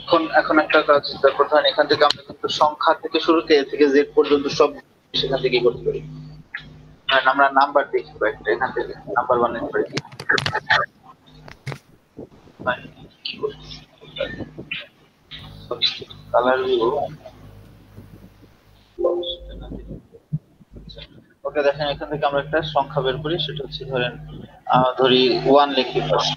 এখন এখন একটা কাজ ধরেন এখান থেকে আমরা কিন্তু সংখ্যা থেকে শুরুতে এ থেকে জেড পর্যন্ত সব সেখান থেকেই করতে পারি। আমরা নাম্বার দেখি কয়েকটা, এখান থেকে নাম্বার বানাতে পারি কালার ভিউ ওকে, দেখেন, এখান থেকে আমরা একটা সংখ্যা বের করি, সেটা হচ্ছে ধরেন ধরি ওয়ান লিখি। ফার্স্ট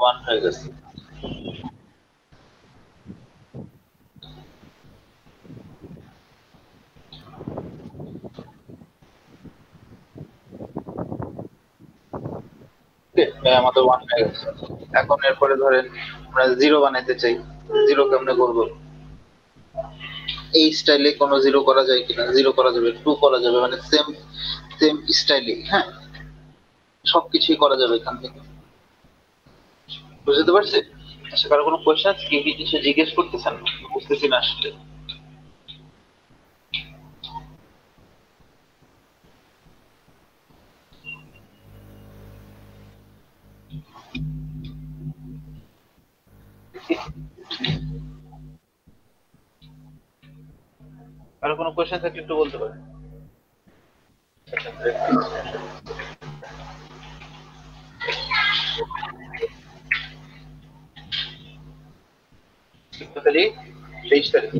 ওয়ান হয়ে গেছে Okay, এই আমাদের ওয়ান হয়ে গেছে এখন এরপরে ধরেন আমরা জিরো বানাইতে চাই জিরো কেমনে করব? এই স্টাইলে কোনো জিরো করা যায় কিনা? জিরো করা যাবে টু করা যাবে মানে সেম সেম স্টাইলে হ্যাঁ? সবকিছুই করা যাবে এখান থেকে। বুঝতে পারছি আচ্ছা কারও কোনো কোয়েশ্চেন আছে? কি কিছু জিজ্ঞেস করতেছেন? বুঝতেছি না আসলে। আর কোনো কোয়েশ্চেন থাকলে একটু বলতে পারেন। আচ্ছা, চোদ্দ তারিখ তেইশ তারিখ।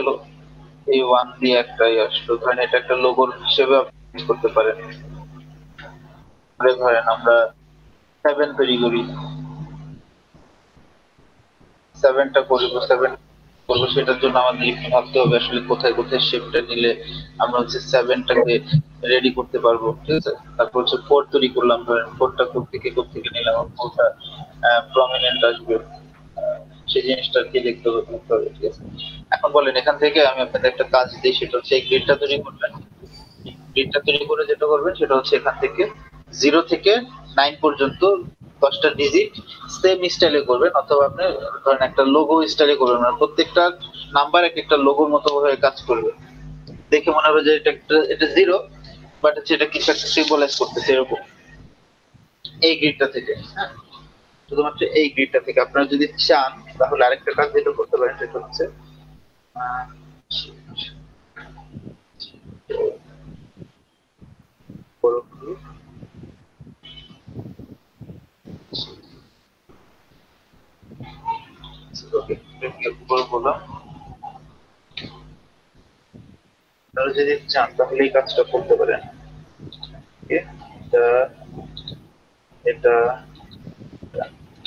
গেল। এই ওয়ান দিয়ে একটা ইয়ে আসলো। ধরেন এটা একটা লোগোর হিসেবে আপনি use করতে পারেন। ধরেন আমরা সেভেন তৈরি করি। সেভেনটা করব সেভেন করব, সেটার জন্য আমাদের একটু ভাবতে হবে আসলে কোথায় কোথায় শেপটা নিলে আমরা হচ্ছে সেভেনটাকে রেডি করতে পারব, ঠিক আছে? তারপর হচ্ছে ফোর তৈরি করলাম। ধরেন ফোরটা কোথ থেকে কোথ থেকে নিলাম কোথা প্রমিনেন্ট আসবে। সেই জিনিসটা কি দেখতে হবে ঠিক আছে? এখন বলেন, এখান থেকে আমি আপনাদের একটা কাজ দিই, সেটা হচ্ছে এই গ্রিডটা তৈরি করবেন। গ্রিডটা তৈরি করে যেটা করবেন, সেটা হচ্ছে এখান থেকে জিরো থেকে নাইন পর্যন্ত দশটা ডিজিট সেম স্টাইলে করবেন, অথবা আপনি ধরেন একটা লোগো স্টাইলে করবেন মানে প্রত্যেকটা নাম্বার এক একটা লোগোর মতো ভাবে কাজ করবে। দেখে মনে হবে যে এটা একটা, এটা জিরো বাট হচ্ছে এটা কিছু একটা সিম্বলাইজ করতেছে এরকম। এই গ্রিডটা থেকে হ্যাঁ? শুধুমাত্র এই গ্রিডটা থেকে আপনারা যদি চান, তাহলে আরেকটা কাজ যেটা করতে পারেন সেটা হচ্ছে আপনারা যদি চান, তাহলে এই কাজটা করতে পারেন। এটা এটা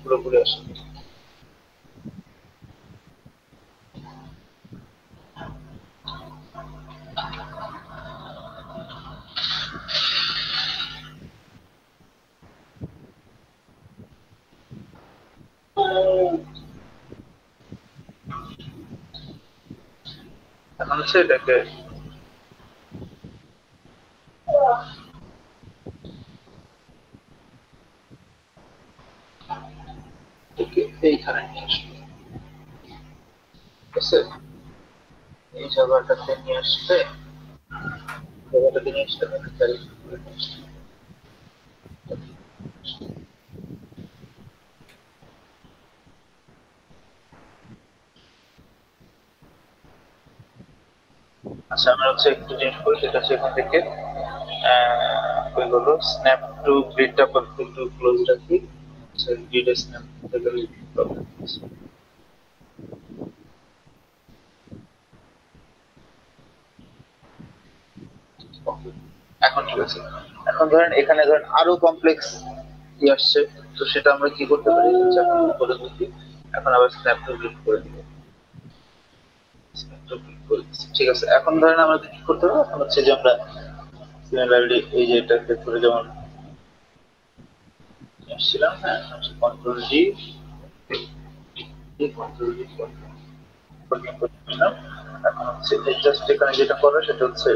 সেটা পুরোপুরি আসে এখন হচ্ছে এটাকে এটাকে এইখানে নিয়ে আসবে ঠিক আছে এই জায়গাটাতে নিয়ে আসলে জায়গাটাতে নিয়ে আসলে আমি তারিখ করে নিয়ে আসছি। আচ্ছা আমরা হচ্ছে একটু জিনিস করি, সেটা হচ্ছে এখান থেকে ওই স্ন্যাপ টু গ্রিডটা একটু ক্লোজ রাখি গ্রিডে স্ন্যাপ থেকে এখন ঠিক আছে। এখন ধরেন এখানে ধরেন আরও কমপ্লেক্স ই আসছে, তো সেটা আমরা কি করতে পারি? করে দিচ্ছি এখন আবার স্ন্যাপ টু গ্রিড করে দিব। ঠিক আছে, এখন ধরেন আমাদের করতে হবে এখন হচ্ছে যে আমরা সিমিলারলি এই যে এটা ক্ষেত্রে যেমন আসছিলাম হ্যাঁ কন্ট্রোল জি কন্ট্রোল যেটা করে, সেটা হচ্ছে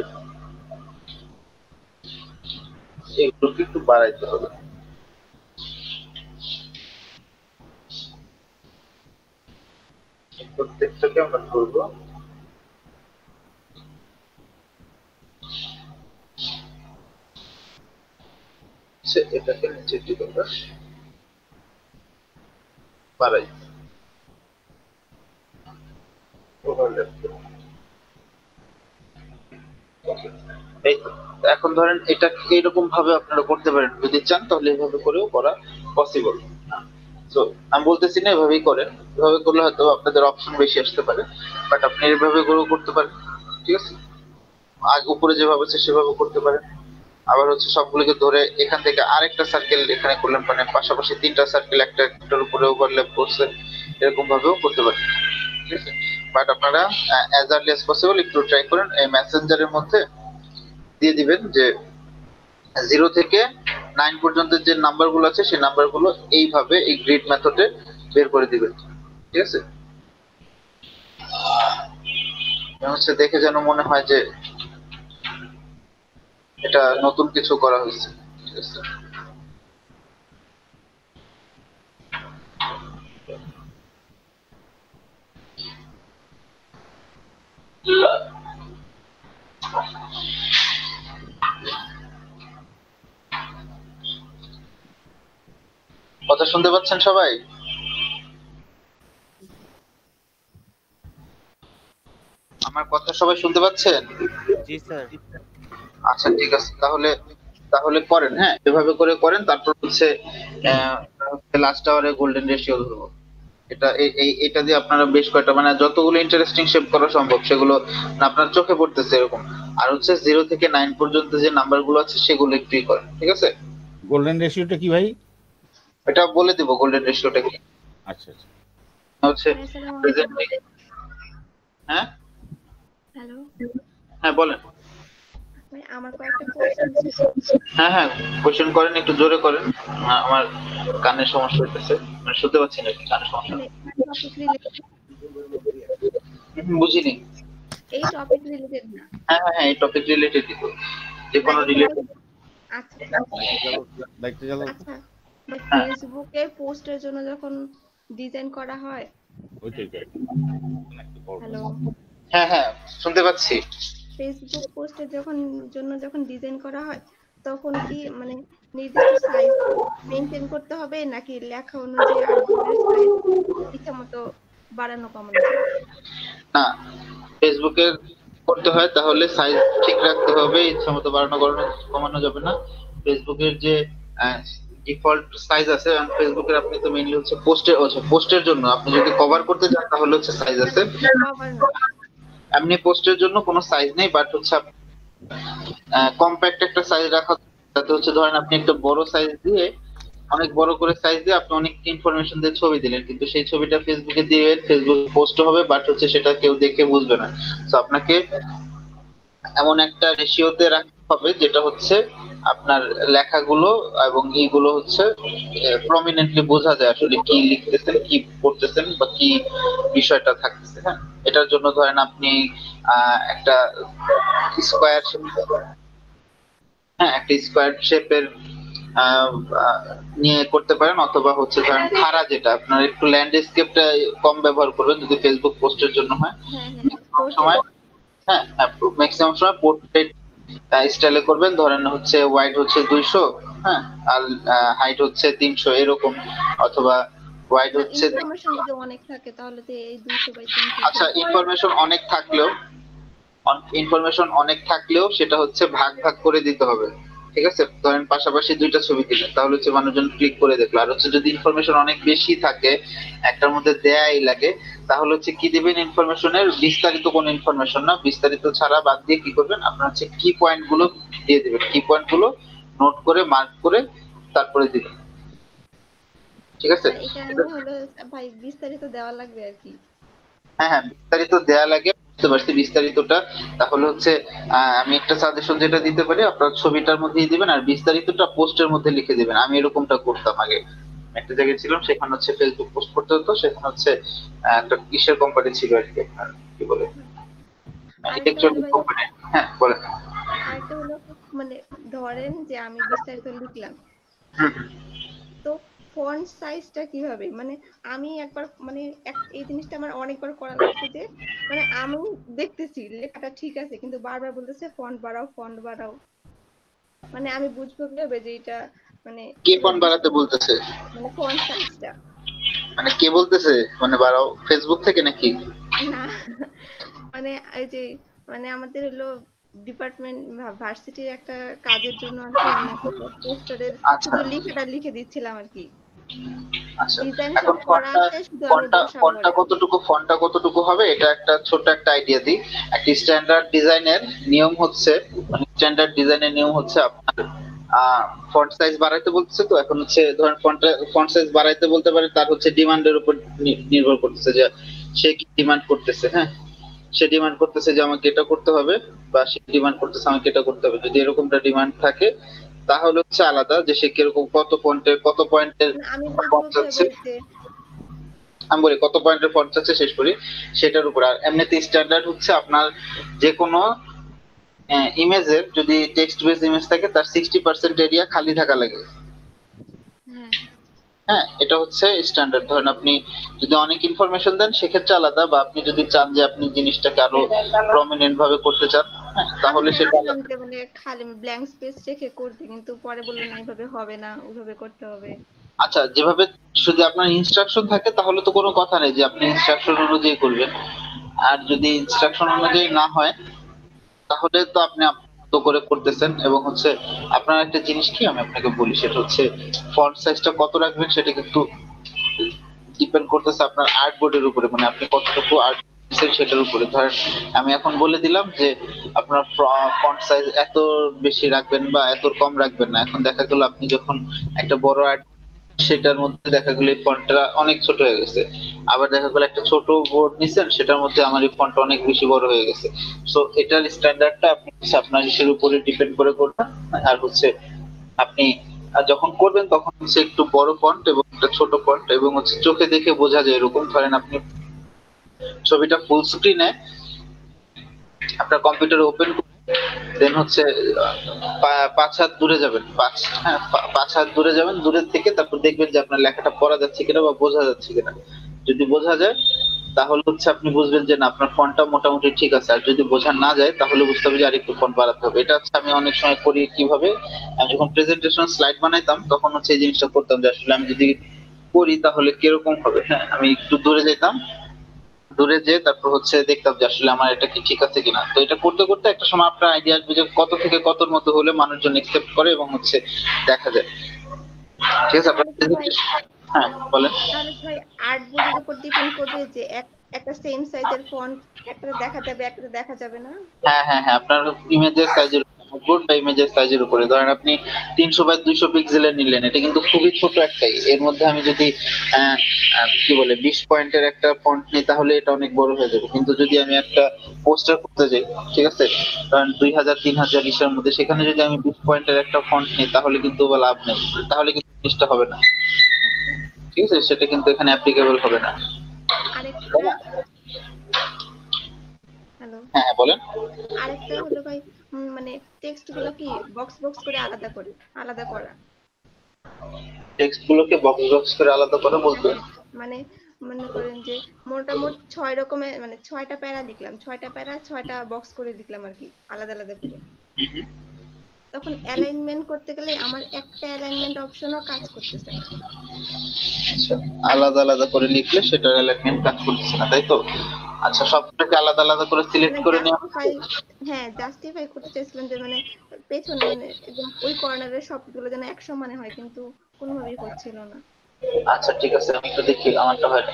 একটু বাড়াইতে হবে। প্রত্যেকটাকে আমরা ধরবো। সে এটাকে নিচের দিকে আমরা বাড়াই। এখন ধরেন এটা এইরকম ভাবে আপনারা করতে পারেন। যদি চান তাহলে এভাবে করেও করা পসিবল তো আমি বলতেছি না এভাবেই করেন। এভাবে করলে হয়তো আপনাদের অপশন বেশি আসতে পারে। বাট আপনি এভাবে করেও করতে পারেন। ঠিক আছে? উপরে যেভাবে আছে সেভাবে করতে পারেন। আবার হচ্ছে সবগুলোকে ধরে এখান থেকে আরেকটা সার্কেল এখানে করলেন মানে পাশাপাশি তিনটা সার্কেল একটা একটার উপরে ওভারল্যাপ করছে এরকম ভাবেও করতে পারেন ঠিক আছে? বাট আপনারা অ্যাজ আর্লি অ্যাজ পসিবল একটু ট্রাই করেন, এই মেসেঞ্জারের মধ্যে দিয়ে দিবেন যে জিরো থেকে নাইন পর্যন্ত যে নাম্বারগুলো আছে, সেই নাম্বারগুলো এইভাবে এই গ্রিড মেথডে বের করে দিবেন। ঠিক আছে? হচ্ছে দেখে যেন মনে হয় যে এটা নতুন কিছু করা হয়েছে। কথা শুনতে পাচ্ছেন সবাই? আমার কথা সবাই শুনতে পাচ্ছেন? জি, স্যার। আচ্ছা ঠিক আছে তাহলে তাহলে করেন হ্যাঁ এভাবে করে করেন তারপর হচ্ছে লাস্ট আওয়ারে গোল্ডেন রেশিও ধরবো। এটা এই- এটা দিয়ে আপনারা বেশ কয়টা মানে যতগুলো ইন্টারেস্টিং শেপ করা সম্ভব সেগুলো আপনার চোখে পড়তেছে এরকম। আর হচ্ছে জিরো থেকে নাইন পর্যন্ত যে নাম্বারগুলো আছে সেগুলো একটুই করেন ঠিক আছে? গোল্ডেন রেশিওটা কি ভাই? এটা বলে দিব গোল্ডেন রেশিওটা কি? আচ্ছা আচ্ছা। হচ্ছে প্রেজেন্ট হ্যাঁ? হ্যালো। হ্যাঁ বলেন। আমার কয়েকটা কোশ্চেন হ্যাঁ হ্যাঁ কোশ্চেন করেন একটু জোরে করেন। আমার কানের সমস্যা হইতেছে। মানে শুনতে পাচ্ছি না কি কানের সমস্যা। মানে বুঝিনি। এই টপিক রিলেটেড না। হ্যাঁ হ্যাঁ হ্যাঁ এই টপিক রিলেটেড তো। যে কোনো রিলেটেড আচ্ছা। দেখতে গেল। ফেসবুকে পোস্টের জন্য যখন ডিজাইন করা হয় ওইটাই হ্যালো হ্যাঁ হ্যাঁ শুনতে পাচ্ছি। ফেসবুক পোস্টের যখন জন্য যখন ডিজাইন করা হয় তখন কি মানে নির্দিষ্ট সাইজ মেনটেন করতে হবে নাকি লেখা অনুযায়ী সাইজ ইচ্ছা মতো বাড়ানো কমানো? না ফেসবুকের করতে হয় তাহলে সাইজ ঠিক রাখতে হবে ইচ্ছা মতো বাড়ানো করানো কমানো যাবে না ফেসবুকের যে ডিফল্ট সাইজ আছে ফেসবুকের আপনি তো মেইনলি হচ্ছে পোস্টের আচ্ছা পোস্টের জন্য আপনি যদি কভার করতে চান তাহলে হচ্ছে সাইজ আছে। এমনি পোস্টের জন্য কোনো সাইজ নেই বাট হচ্ছে কম্প্যাক্ট একটা সাইজ রাখা তাতে হচ্ছে ধরেন আপনি একটা বড় সাইজ দিয়ে, অনেক বড় করে সাইজ দিয়ে আপনি অনেক ইনফরমেশন দিয়ে ছবি দিলেন। কিন্তু সেই ছবিটা ফেসবুকে দিয়ে ফেসবুক পোস্ট হবে বাট হচ্ছে সেটা কেউ দেখে বুঝবে না। তো আপনাকে এমন একটা রেশিওতে রাখতে হবে, যেটা হচ্ছে আপনার লেখাগুলো এবং এইগুলো হচ্ছে প্রমিনেন্টলি বোঝা যায় আসলে কি লিখতেছেন কি পড়তেছেন বা কি বিষয়টা থাকতেছে হ্যাঁ? এটার জন্য ধরেন আপনি একটা স্কোয়ার হ্যাঁ একটা স্কোয়ার শেপের নিয়ে করতে পারেন অথবা হচ্ছে ধরেন খাড়া যেটা আপনার একটু ল্যান্ডস্কেপটা কম ব্যবহার করবেন যদি ফেসবুক পোস্টের জন্য হয়। হ্যাঁ সময় হ্যাঁ ম্যাক্সিমাম সময় পোর্ট্রেট স্টাইলে করবেন ধরেন হচ্ছে ওয়াইড হচ্ছে দুইশো হ্যাঁ আর হাইট হচ্ছে তিনশো এরকম অথবা ওয়াইড হচ্ছে অনেক থাকে তাহলে তো এই বাই আচ্ছা ইনফরমেশন অনেক থাকলেও ইনফরমেশন অনেক থাকলেও সেটা হচ্ছে ভাগ ভাগ করে দিতে হবে। ঠিক আছে? ধরেন পাশাপাশি দুইটা ছবি দিলেন। তাহলে হচ্ছে মানুষজন ক্লিক করে দেখল। আর হচ্ছে যদি ইনফরমেশন অনেক বেশি থাকে একটার মধ্যে দেয়াই লাগে তাহলে হচ্ছে কি দিবেন ইনফরমেশনের বিস্তারিত কোনো ইনফরমেশন না। বিস্তারিত ছাড়া বাদ দিয়ে কি করবেন? আপনার হচ্ছে কি পয়েন্টগুলো দিয়ে দিবেন। কি পয়েন্টগুলো নোট করে মার্ক করে তারপরে দিবেন। ঠিক আছে? ভাই বিস্তারিত দেওয়া লাগবে আর কি। হ্যাঁ হ্যাঁ বিস্তারিত দেয়া লাগে। বুঝতে পারছি বিস্তারিতটা। তাহলে হচ্ছে আমি একটা সাজেশন যেটা দিতে পারি আপনার ছবিটার মধ্যেই দিবেন আর বিস্তারিতটা পোস্টের মধ্যে লিখে দিবেন। আমি এরকমটা করতাম আগে। একটা জায়গায় ছিলাম সেখানে হচ্ছে ফেসবুক পোস্ট করতে হতো সেখানে হচ্ছে একটা কিসের কোম্পানি ছিল আর কি আপনার কি বলে? ইলেকট্রনিক কোম্পানি হ্যাঁ বলেন। মানে ধরেন যে আমি বিস্তারিত লিখলাম। ফন্ট সাইজটা কীভাবে? মানে আমি একবার মানে এই জিনিসটা আমার অনেকবার করা লাগছে যে মানে আমি দেখতেছি লেখাটা ঠিক আছে কিন্তু বারবার বলতেছে ফন্ট বাড়াও ফন্ট বাড়াও। মানে আমি বুঝব কীভাবে যে এটা মানে কে ফোন বাড়াতে বলতেছে? মানে ফন্ট সাইজটা মানে কে বলতেছে? মানে বাড়াও ফেসবুক থেকে নাকি? না মানে এই যে মানে আমাদের হলো ডিপার্টমেন্ট ভার্সিটির একটা কাজের জন্য আর কি পোস্টারের আচ্ছা। শুধু লিখাটা লিখে দিচ্ছিলাম আর কি। আচ্ছা। ফন্টটা। কতটুকু ফন্টটা কতটুকু হবে এটা একটা ছোট একটা আইডিয়া দিই। একটা স্ট্যান্ডার্ড ডিজাইনের নিয়ম হচ্ছে মানে স্ট্যান্ডার্ড ডিজাইনের নিয়ম হচ্ছে আপনার ফন্ট সাইজ বাড়াইতে বলতেছে তো এখন হচ্ছে ধরেন ফন্ট ফন্ট সাইজ বাড়াইতে বলতে পারে তার হচ্ছে ডিমান্ডের উপর নির্ভর করতেছে যে সে কি ডিমান্ড করতেছে হ্যাঁ? সে ডিমান্ড করতেছে যে আমাকে এটা করতে হবে বা সে ডিমান্ড করতেছে আমাকে এটা করতে হবে। যদি এরকমটা ডিমান্ড থাকে তাহলে হচ্ছে আলাদা যে সে কীরকম কত পয়েন্টের কত পয়েন্টের আমি বলি কত পয়েন্টের চাচ্ছে শেষ করি সেটার উপর। আর এমনিতে স্ট্যান্ডার্ড হচ্ছে আপনার যে কোনো ইমেজের যদি টেক্সট বেস ইমেজ থাকে তার সিক্সটি পার্সেন্ট এরিয়া খালি থাকা লাগে। হ্যাঁ। হ্যাঁ এটা হচ্ছে স্ট্যান্ডার্ড ধরেন আপনি যদি অনেক ইনফরমেশন দেন সেক্ষেত্রে আলাদা বা আপনি যদি চান যে আপনি জিনিসটাকে আরও প্রমিনেন্ট ভাবে করতে চান তাহলে সেটা মানে খালি ব্ল্যাঙ্ক স্পেস রেখে করতে কিন্তু পরে বললেন এইভাবে হবে না ওইভাবে করতে হবে। আচ্ছা যেভাবে যদি আপনার ইনস্ট্রাকশন থাকে তাহলে তো কোনো কথা নেই যে আপনি ইনস্ট্রাকশন অনুযায়ী করবেন। আর যদি ইনস্ট্রাকশন অনুযায়ী না হয় তাহলে তো আপনি তো করে করতেছেন। এবং হচ্ছে আপনার একটা জিনিস কি আমি আপনাকে বলি সেটা হচ্ছে ফন্ট সাইজটা কত রাখবেন সেটা কিন্তু ডিপেন্ড করতেছে আপনার আর্ট বোর্ডের উপরে। মানে আপনি কতটুকু আর্ট সেটার উপরে। ধরেন আমি এখন বলে দিলাম যে, আপনার ফন্ট সাইজ এত বেশি রাখবেন বা এত কম রাখবেন না। এখন দেখা গেল আপনি যখন একটা বড় আর্ট সেটার মধ্যে দেখা গেলো এই ফন্টটা অনেক ছোট হয়ে গেছে। আবার দেখা গেলো একটা ছোট বোর্ড নিছেন, সেটার মধ্যে আমার এই ফন্ট অনেক বেশি বড় হয়ে গেছে। সো এটার স্ট্যান্ডার্ডটা আপনি আপনার ইসের উপরে ডিপেন্ড করে করবেন। আর হচ্ছে আপনি, আর যখন করবেন তখন হচ্ছে একটু বড় ফন্ট এবং একটা ছোট ফন্ট এবং হচ্ছে চোখে দেখে বোঝা যায় এরকম। ধরেন আপনি ছবিটা ফুল স্ক্রিনে আপনার কম্পিউটার ওপেন দেন হচ্ছে পাঁচ হাত দূরে যাবেন। পাঁচ হ্যাঁ পাঁচ হাত দূরে যাবেন, দূরের থেকে তারপর দেখবেন যে আপনার লেখাটা পড়া যাচ্ছে কিনা বা বোঝা যাচ্ছে কিনা। যদি বোঝা যায়, তাহলে হচ্ছে আপনি বুঝবেন যে না, আপনার ফন্টটা মোটামুটি ঠিক আছে। আর যদি বোঝা না যায়, তাহলে বুঝতে হবে যে আরেকটু ফন্ট বাড়াতে হবে। এটা হচ্ছে আমি অনেক সময় করি কীভাবে, আমি যখন প্রেজেন্টেশন স্লাইড বানাইতাম, তখন হচ্ছে এই জিনিসটা করতাম যে আসলে আমি যদি করি তাহলে কীরকম হবে? হ্যাঁ আমি একটু দূরে যেতাম দূরে যেয়ে তারপর হচ্ছে দেখতাম যে আসলে আমার এটা কি ঠিক আছে কিনা। তো এটা করতে করতে একটা সময় আপনার আইডিয়া আসবে যে কত থেকে কতর মতো হলে মানুষজন একসেপ্ট করে এবং হচ্ছে দেখা যায়। ঠিক আছে আপনার হ্যাঁ বলেন। তাহলে ভাই আর্ট বোর্ডের উপর ডিপেন্ড করবে যে এক একটা সেম সাইজের ফন্ট একটা দেখা যাবে একটা দেখা যাবে না? হ্যাঁ হ্যাঁ হ্যাঁ আপনার ইমেজের সাইজের বোর্ড বা ইমেজের সাইজের উপরে। ধরেন আপনি তিনশো বাই দুইশো পিক্সেলের নিলেন এটা কিন্তু খুবই ছোট একটাই। এর মধ্যে আমি যদি কি বলে বিশ পয়েন্টের একটা ফন্ট নিই তাহলে এটা অনেক বড় হয়ে যাবে। কিন্তু যদি আমি একটা পোস্টার করতে যাই ঠিক আছে? কারণ দুই হাজার তিন হাজার ইসের মধ্যে সেখানে যদি আমি বিশ পয়েন্টের একটা ফন্ট নিই তাহলে কিন্তু লাভ নেই। তাহলে কিন্তু জিনিসটা হবে না। ঠিক আছে? সেটা কিন্তু এখানে অ্যাপ্লিকেবল হবে না। হ্যাঁ বলেন। আরেকটা হলো ভাই মানে টেক্সটগুলো কি বক্স বক্স করে আলাদা করে আলাদা করা। টেক্সট গুলোকে বক্স বক্স করে আলাদা করে বলতে? মানে মনে করেন যে মোটামুটি ছয় রকমের মানে ছয়টা প্যারা লিখলাম ছয়টা প্যারা ছয়টা বক্স করে লিখলাম আর কি আলাদা আলাদা করে। তখন অ্যালাইনমেন্ট করতে গেলে আমার একটা অ্যালাইনমেন্ট অপশনও কাজ করতেছে আচ্ছা, আলাদা আলাদা করে লিখলে সেটার অ্যালাইনমেন্ট কাজ করতেছে না তাই তো? আচ্ছা সবটাকে আলাদা আলাদা করে সিলেক্ট মানে করে নেওয়া হ্যাঁ জাস্টিফাই করতে চাইছিলাম যে মানে পেছনে মানে ওই কর্নারের সবগুলো যেন এক সমানে হয় কিন্তু কোনোভাবেই হচ্ছিল না। আচ্ছা ঠিক আছে আমি একটু দেখি আমারটা হয়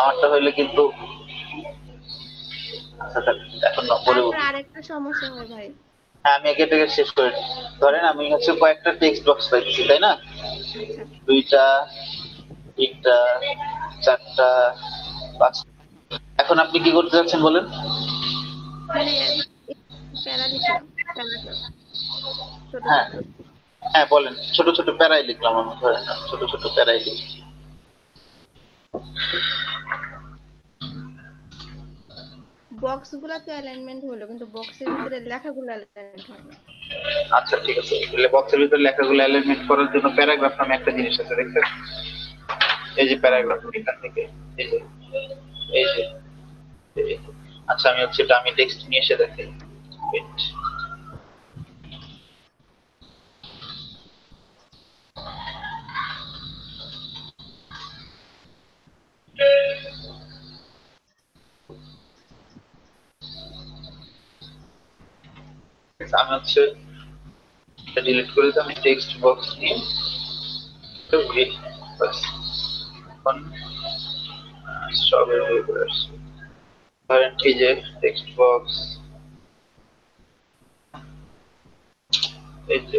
আমারটা হইলে কিন্তু আচ্ছা থাক, এখন নম্বরে আরেকটা সমস্যা হয় ভাই। হ্যাঁ আমি একে এটাকে শেষ করে ধরেন আমি হচ্ছে কয়েকটা টেক্সট বক্স পাইছি তাই না? আচ্ছা। দুইটা তিনটা চারটা পাঁচ এখন আপনি কি করতে যাচ্ছেন বলেন? হ্যাঁ। হ্যাঁ বলেন। ছোট ছোট প্যারাই লিখলাম আমি ছোট ছোট প্যারাই লিখি। বক্স গুলাতে অ্যালাইনমেন্ট হলো কিন্তু বক্সের ভিতরে লেখাগুলো অ্যালাইনমেন্ট না। আচ্ছা ঠিক আছে। তাহলে বক্সের ভিতরে লেখাগুলো অ্যালাইনমেন্ট করার জন্য প্যারাগ্রাফ নামে একটা জিনিস আছে দেখছেন? এই যে প্যারাগ্রাফ এখান থেকে এই যে এই যে। আচ্ছা আমি হচ্ছে ডামি টেক্সট নিয়ে এসে দেখি Wait. আমি হচ্ছে ডিলিট করে আমি টেক্সট বক্স নিয়ে ব্যাস। এখন স্ট্রবেরি ধরেন এই যে টেক্সট বক্স এই যে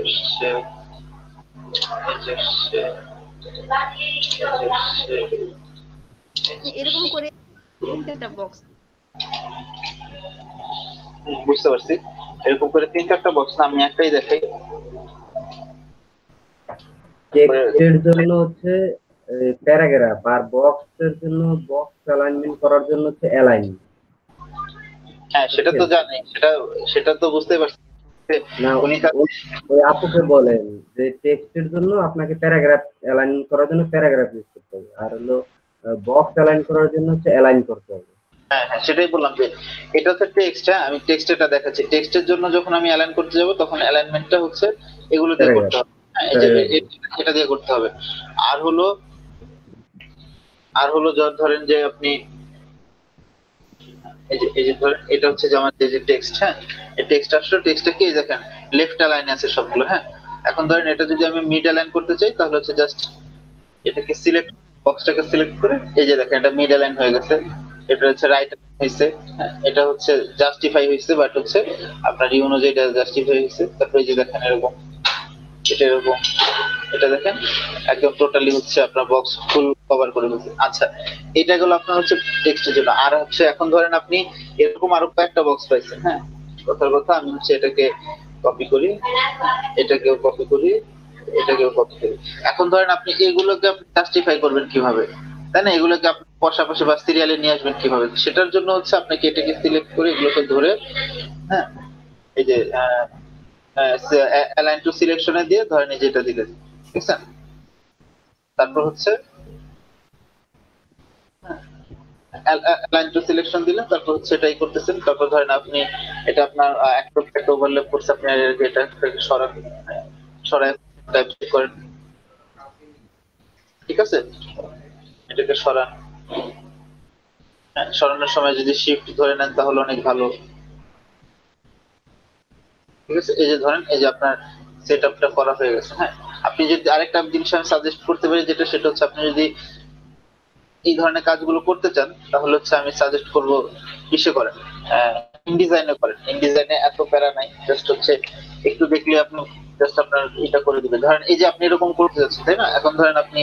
এই যে এরকম করে তিনটা বক্স বুঝতে পারছি। এরকম করে তিন চারটা বক্স না আমি একটাই দেখাই। টেক্সটের জন্য হচ্ছে প্যারাগ্রাফ আর বক্সের জন্য বক্স অ্যালাইনমেন্ট করার জন্য হচ্ছে অ্যালাইনমেন্ট হ্যাঁ সেটা তো জানি সেটা সেটা তো বুঝতে পারছি। আপুকে বলেন যে টেক্সটের জন্য আপনাকে প্যারাগ্রাফ অ্যালাইন করার জন্য প্যারাগ্রাফ ইউজ করতে হবে। আর হলো বক্স অ্যালাইন করার জন্য হচ্ছে অ্যালাইন করতে হবে। হ্যাঁ হ্যাঁ সেটাই বললাম যে এটা হচ্ছে টেক্সট হ্যাঁ আমি টেক্সট এটা দেখাচ্ছি। টেক্সটের জন্য যখন আমি অ্যালাইন করতে যাব তখন অ্যালাইনমেন্টটা হচ্ছে এগুলো দিয়ে করতে হবে। হ্যাঁ এটা দিয়ে করতে হবে। আর হলো আর হলো ধরেন যে আপনি এটা হচ্ছে যে টেক্সট হ্যাঁ? এই টেক্সট আসলে টেক্সটটা কি দেখেন লেফট অ্যালাইন আছে সবগুলো হ্যাঁ? এখন ধরেন এটা যদি আমি মিড অ্যালাইন করতে চাই তাহলে হচ্ছে জাস্ট এটাকে সিলেক্ট বক্সটাকে সিলেক্ট করে এই যে দেখেন এটা মিড অ্যালাইন হয়ে গেছে। এটা হচ্ছে রাইট হয়েছে হ্যাঁ, এটা হচ্ছে জাস্টিফাই হয়েছে বাট হচ্ছে আপনার এই অনুযায়ী এটা জাস্টিফাই হয়েছে তারপরে যে দেখেন এরকম এটা এরকম এটা দেখেন একদম টোটালি হচ্ছে আপনার বক্স ফুল কভার করে ফেলছে আচ্ছা এটা গেল আপনার হচ্ছে টেক্সটের জন্য। আর হচ্ছে এখন ধরেন আপনি এরকম আরও কয়েকটা বক্স পাইছেন হ্যাঁ? কথার কথা, আমি হচ্ছে এটাকে কপি করি, এটাকেও কপি করি, এটাকেও কপি করি। এখন ধরেন আপনি এগুলোকে আপনি জাস্টিফাই করবেন কীভাবে? তাই না? এগুলোকে আপনি পাশাপাশি বা সিরিয়ালে নিয়ে আসবেন কীভাবে? সেটার জন্য হচ্ছে আপনাকে এটাকে সিলেক্ট করে এগুলোকে ধরে হ্যাঁ? এই যে অ্যালাইন টু সিলেকশনে দিয়ে ধরেন এই যেটা দিলেন। ঠিক আছে? তারপর হচ্ছে অ্যালাইন টু সিলেকশন দিলেন তারপর হচ্ছে এটাই করতেছেন। তারপর ধরেন আপনি এটা আপনার একটা একটা ওভারল্যাপ করছে আপনি এটা সরান সরাই টাইপ করেন। ঠিক আছে? এটাকে সরান। হ্যাঁ, সরানোর সময় যদি শিফট ধরে নেন তাহলে অনেক ভালো। ঠিক আছে? এই যে ধরেন এই যে আপনার সেট করা হয়ে গেছে। হ্যাঁ আপনি যদি আরেকটা জিনিস আমি সাজেস্ট করতে পারি যেটা সেটা হচ্ছে আপনি যদি এই ধরনের কাজগুলো করতে চান, তাহলে হচ্ছে আমি সাজেস্ট করব কিসে করেন ইনডিজাইনে করেন। ইনডিজাইনে এত প্যারা নাই জাস্ট হচ্ছে একটু দেখলে আপনি জাস্ট আপনার এটা করে দিবে ধরেন এই যে আপনি এরকম করতে যাচ্ছেন, তাই না? এখন ধরেন আপনি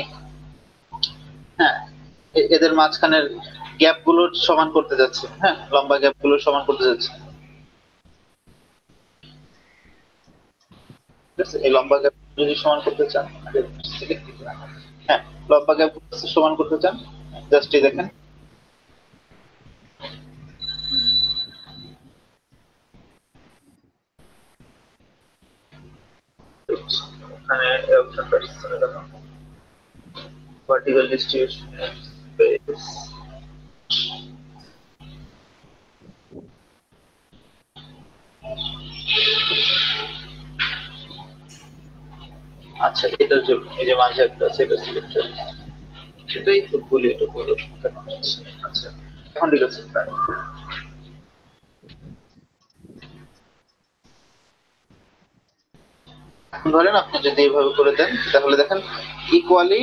হ্যাঁ এদের মাঝখানের গ্যাপগুলো সমান করতে যাচ্ছে হ্যাঁ লম্বা গ্যাপগুলো সমান করতে যাচ্ছে এই লম্বা গ্যাপ যদি সমান করতে চান হ্যাঁ লম্বা গ্যাপ সমান করতে চান জাস্ট এই দেখেন এখানে অপশনটা চলে গেল vertical distribution space আচ্ছা এটার জন্য এই যে মাঝে একটা আছে এটা সিলেক্ট সেটাই তো বলি এটা বলো। আচ্ছা এখন ঠিক আছে ধরেন আপনি যদি এইভাবে করে দেন, তাহলে দেখেন ইকুয়ালি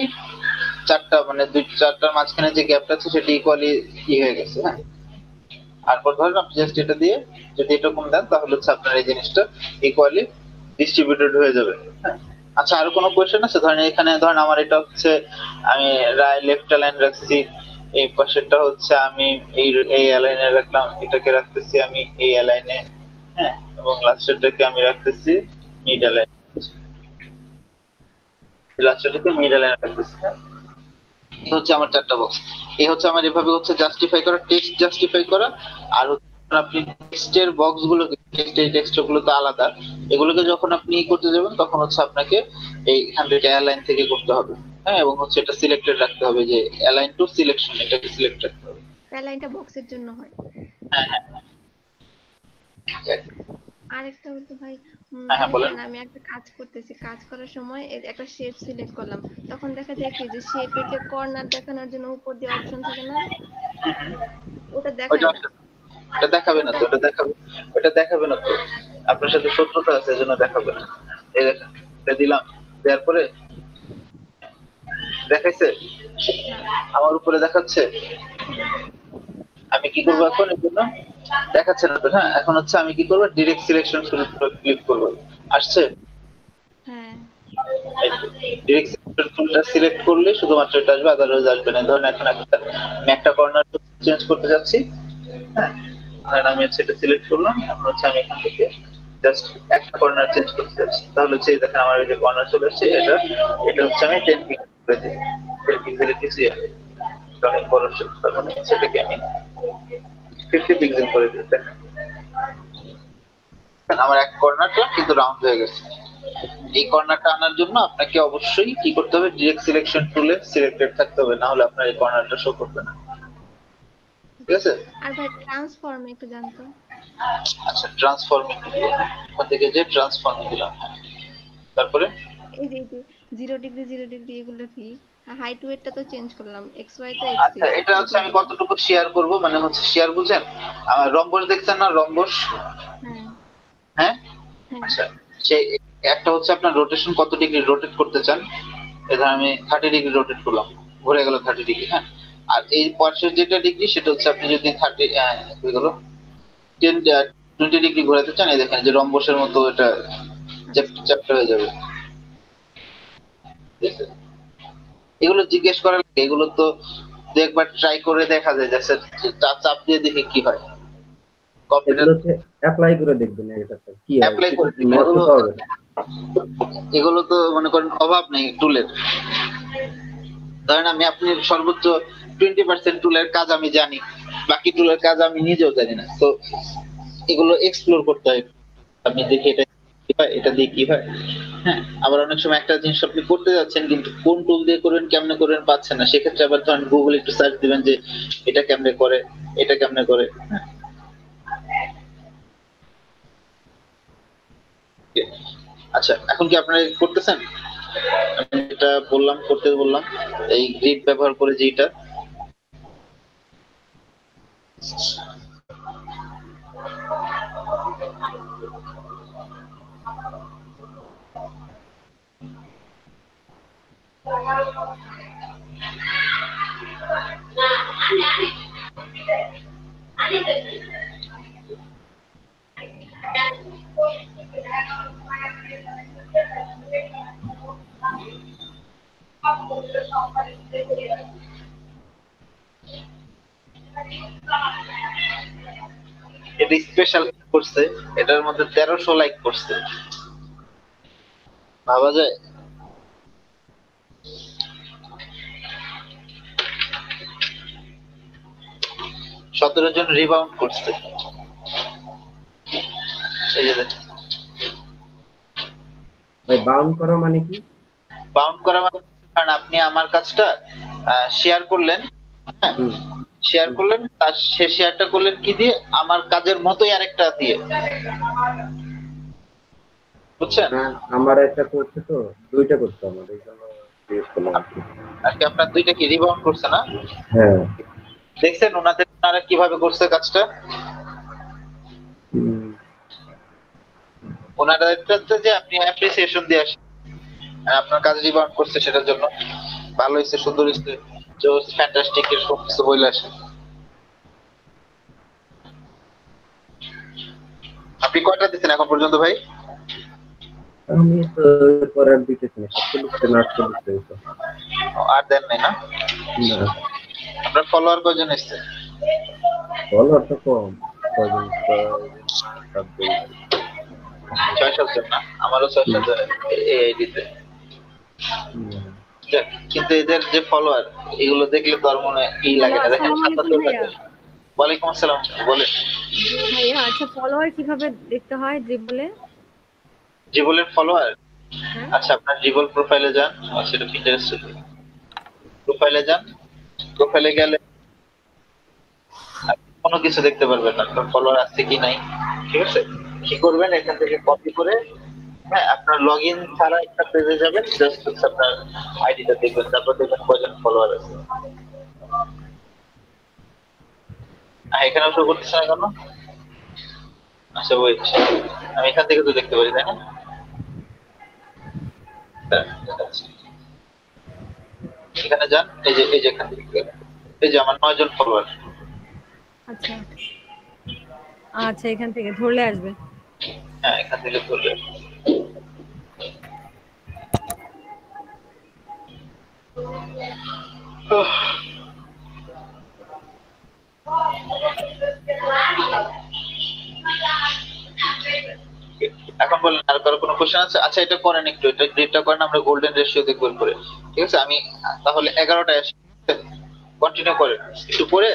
চারটা মানে দুই, চারটার মাঝখানে যে গ্যাপটা আছে, সেটা ইকুয়ালি ই হয়ে গেছে হ্যাঁ? তারপর ধরেন আপনি জাস্ট এটা দিয়ে যদি এরকম দেন, তাহলে হচ্ছে আপনার এই জিনিসটা ইকুয়ালি ডিস্ট্রিবিউটেড হয়ে যাবে হ্যাঁ? আচ্ছা আরও কোনো কোয়েশ্চেন আছে? ধরেন এখানে ধরেন আমার এটা হচ্ছে, আমি রাইট লেফট লাইন রাখছি, এই পাশেরটা হচ্ছে আমি এই এই লাইনে রাখলাম, এটাকে রাখতেছি আমি এই লাইনে হ্যাঁ? এবং লাস্টেরটাকে আমি রাখতেছি মিডল লাইন লাস্টেরটাকে মিডল লাইনে রাখতেছি হ্যাঁ? হচ্ছে আমার চারটা বক্স এই হচ্ছে আমার এভাবে হচ্ছে জাস্টিফাই করা টেক্সট জাস্টিফাই করা, আর হচ্ছে আপনি টেক্সটের বক্সগুলো টেক্সট এই টেক্সটগুলো তো আলাদা। এগুলোকে যখন আপনি ই করতে যাবেন তখন হচ্ছে আপনাকে এই এখান থেকে অ্যালাইন থেকে করতে হবে। হ্যাঁ এবং হচ্ছে এটা সিলেক্টেড রাখতে হবে যে অ্যালাইন টু সিলেকশন এটাকে সিলেক্ট রাখতে হবে। লাইনটা বক্সের জন্য হয়। হ্যাঁ হ্যাঁ। আরেকটা হতো ভাই হ্যাঁ, হ্যাঁ, বলেন। আমি একটা কাজ করতেছি। কাজ করার সময় একটা শেপ সিলেক্ট করলাম। তখন দেখা যায় কি যে শেপে যে কর্নার দেখানোর জন্য উপর দিয়ে অপশন থাকে না? ওটা না। ওটা দেখাবে না তো ওটা দেখাবে ওটা দেখাবে না তো। আপনার সাথে শত্রুতা আছে এজন্য দেখাবে না। এই দেখেন এটা দিলাম দেওয়ার পরে দেখাইছে? আমার উপরে দেখাচ্ছে? আমি কি করব এখন এর জন্য? দেখাচ্ছে না তো হ্যাঁ? এখন হচ্ছে আমি কি করব? ডিরেক্ট সিলেকশন ক্লিক করব। আসছে? ডিরেক্ট টুলটা সিলেক্ট করলে শুধুমাত্র এটা আসবে আদারওয়াইজ আসবে না। ধরুন এখন একটা আমি একটা কর্নার চেঞ্জ করতে যাচ্ছি হ্যাঁ? আর আমি এটা সিলেক্ট করলাম এখন হচ্ছে আমি এখান থেকে জাস্ট একটা কর্নার চেঞ্জ করতে যাচ্ছি। তাহলে হচ্ছে দেখেন আমার যে কর্নার চলে আসছে, এটা এটা হচ্ছে আমি টেন করে দিই। টেন অনেক বড় তার মানে সেটাকে আমি ফিফটি পিক্সেল করে দিই, দেখেন। আমার এক কর্নারটা কিন্তু রাউন্ড হয়ে গেছে। এই কর্নারটা আনার জন্য আপনাকে অবশ্যই কি করতে হবে ডিরেক্ট সিলেকশন টুলে সিলেক্টেড থাকতে হবে, না হলে আপনার এই কর্নারটা শো করবে না। ঠিক আছে? আর ভাই ট্রান্সফর্ম একটু জানতো। আচ্ছা ট্রান্সফর্মিং ওখান থেকে যে ট্রান্সফর্মিং দিলাম। তারপরে? এই যে জিরো ডিগ্রি জিরো ডিগ্রি এগুলো কি? হাইট ওয়েটটা তো চেঞ্জ করলাম। এক্স ওয়াই তো আচ্ছা এটা হচ্ছে আমি কতটুকু শেয়ার করব? মানে হচ্ছে শেয়ার বুঝেন আমার রম্বস দেখছেন না? রম্বস হ্যাঁ। হ্যাঁ? হ্যাঁ। আচ্ছা সেই একটা হচ্ছে আপনার রোটেশন কত ডিগ্রি রোটেট করতে চান? এটা আমি থার্টি ডিগ্রি রোটেট করলাম। ঘুরে গেল থার্টি ডিগ্রি হ্যাঁ? আর এই পাশের যেটা ডিগ্রি সেটা হচ্ছে আপনি যদি থার্টি টেন টোয়েন্টি ডিগ্রি ঘোরাতে চান এই দেখেন যে রম্বসের মতো এটা চ্যাপ্টার হয়ে যাবে। এগুলো জিজ্ঞেস করা লাগে এগুলো তো একবার ট্রাই করে দেখা যায় যে চাপ চাপ দিয়ে দেখে কি হয়। অ্যাপ্লাই করে দেখবেন এটাতে কি করে এগুলো- এগুলো তো মনে করেন অভাব নেই টুলের। ধরেন আমি আপনি সর্বোচ্চ টোয়েন্টি পার্সেন্ট টুলের কাজ আমি জানি, বাকি টুলের কাজ আমি নিজেও জানি না। তো এগুলো এক্সপ্লোর করতে হয়। আপনি দেখি এটা কি হয়, এটা দিয়ে কি হয়। হ্যাঁ আবার অনেক সময় একটা জিনিস আপনি করতে যাচ্ছেন, কিন্তু কোন টুল দিয়ে করবেন, কেমনে করবেন পাচ্ছেন না। সেক্ষেত্রে আবার ধরেন গুগল একটু সার্চ দিবেন যে, এটা কেমনে করে, এটা কেমনে করে। হ্যাঁ। আচ্ছা এখন কি আপনারা করতেছেন? আমি যেটা বললাম, করতে বললাম, এই গ্রিড ব্যবহার করে যেটা 啊！哪里？哪里？哪里？এটা স্পেশাল করছে। এটার মধ্যে তেরোশো লাইক করছে। ভাবা যায়? সতেরো জন রিবাউন্ড করছে। ভাই বাউন্ড করা মানে কি? বাউন্ড করা মানে কারণ আপনি আমার কাজটা শেয়ার করলেন হ্যাঁ। শেয়ার করলেন তার সে শেয়ারটা করলেন কি দিয়ে? আমার কাজের মতোই আরেকটা দিয়ে। বুঝছেন? না, আমার একটা করছে তো দুইটা করতে আমার এই জন্য জিজ্ঞেস করলাম আর কি। আর কি আপনার দুইটা কি রিবাউন্ড করছে না? হ্যাঁ। দেখছেন ওনাদের ওনারা কীভাবে করছে কাজটা। ওনারা যে আপনি অ্যাপ্রিসিয়েশন দিয়ে আসেন। আর আপনার কাজ রিবাউন্ড করছে সেটার জন্য। ভালো হয়েছে সুন্দর হয়েছে। জোস ফ্যান্টাস্টিক এর সব কিছু বলে আসে। আপনি কয়টা দিচ্ছেন এখন পর্যন্ত ভাই? আমি তো হইতো। ও, আর দেন নাই না? আপনার ফলোয়ার কয়জন এসছে? ফলোয়ার তো কম কয়জন ছয়, সাতজন। না? আমারও ছয় সাতজন এই আইডিতে। কিন্তু এদের যে ফলোয়ার এগুলো দেখলে তো আর মনে ই লাগে না। দেখেন সাতাত্তর। ওয়ালাইকুম আসসালাম বলে আচ্ছা ফলোয়ার কীভাবে দেখতে হয় ড্রিবলে জীবলের ফলোয়ার আচ্ছা আপনার জীবল প্রোফাইলে যান। সেটা পিন্টারেস্ট প্রোফাইলে যান। প্রোফাইলে গেলে কোনো কিছু দেখতে পারবেন না। আপনার ফলোয়ার আছে কি নাই? ঠিক আছে? কি করবেন? এখান থেকে কপি করে হ্যাঁ আপনার লগ ইন ছাড়া একটা পেজে যাবেন জাস্ট হচ্ছে আপনার আইডিটা দেখবেন তারপর দেখবেন কয়জন ফলোয়ার আছে। এখানে শো করতেছে না কেন? আচ্ছা ওয়েট আমি এখান থেকে তো দেখতে পারি তাই না? হ্যাঁ, এখানে যান এই যে এই যে এখান থেকে এই যে আমার নয় জন ফলোয়ার আচ্ছা। আচ্ছা এখান থেকে ধরলে আসবে। হ্যাঁ এখান থেকে ধরবেন এখন বলেন আর কারও কোনো কোশ্চেন আছে? আচ্ছা এটা করেন একটু, এটা গ্রিডটা করেন, আমরা গোল্ডেন রেশিও দেখবেন করে। ঠিক আছে? আমি, তাহলে এগারোটায় আসি। কন্টিনিউ করেন একটু পরে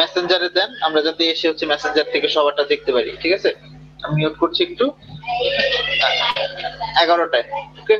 মেসেঞ্জারে দেন, আমরা যাতে এসে হচ্ছে মেসেঞ্জার থেকে সবারটা দেখতে পারি। ঠিক আছে? আমি মিউট করছি একটু। এগারোটায় ওকে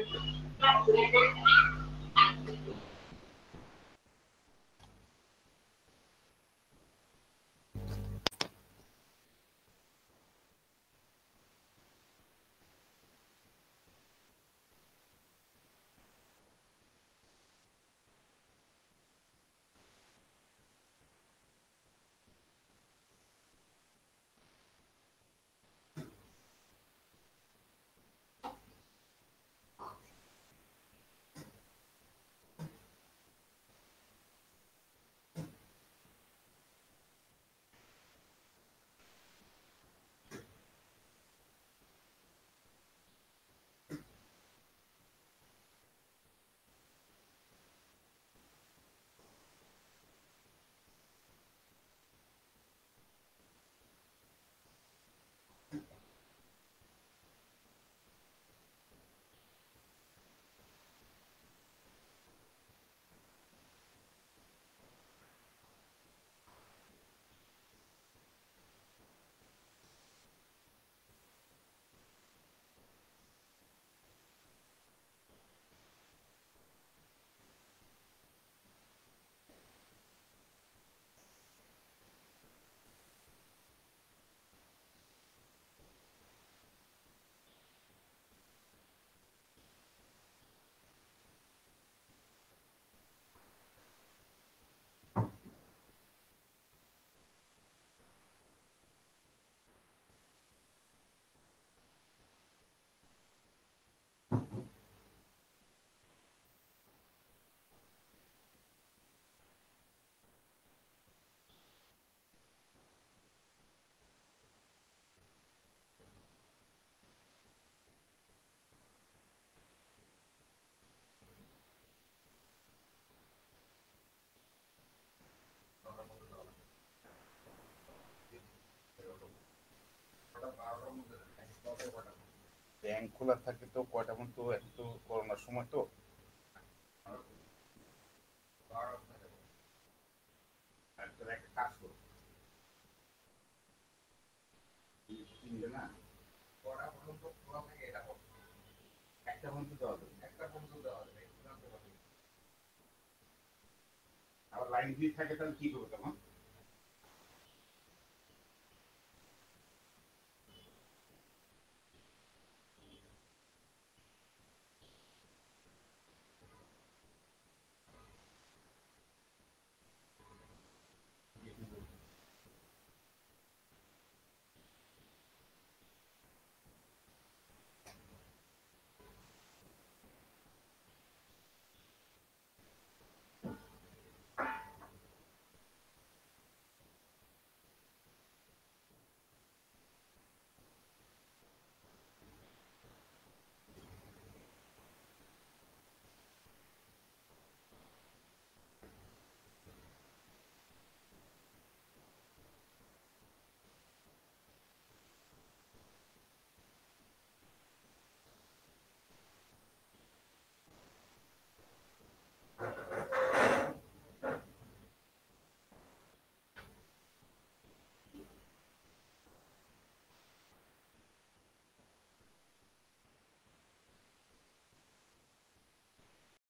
ব্যাংক খোলা থাকে তো কয়টা করোনার সময় তো। একটা দেওয়া একটা আবার লাইন দিয়ে থাকে তাহলে কি করবে তখন?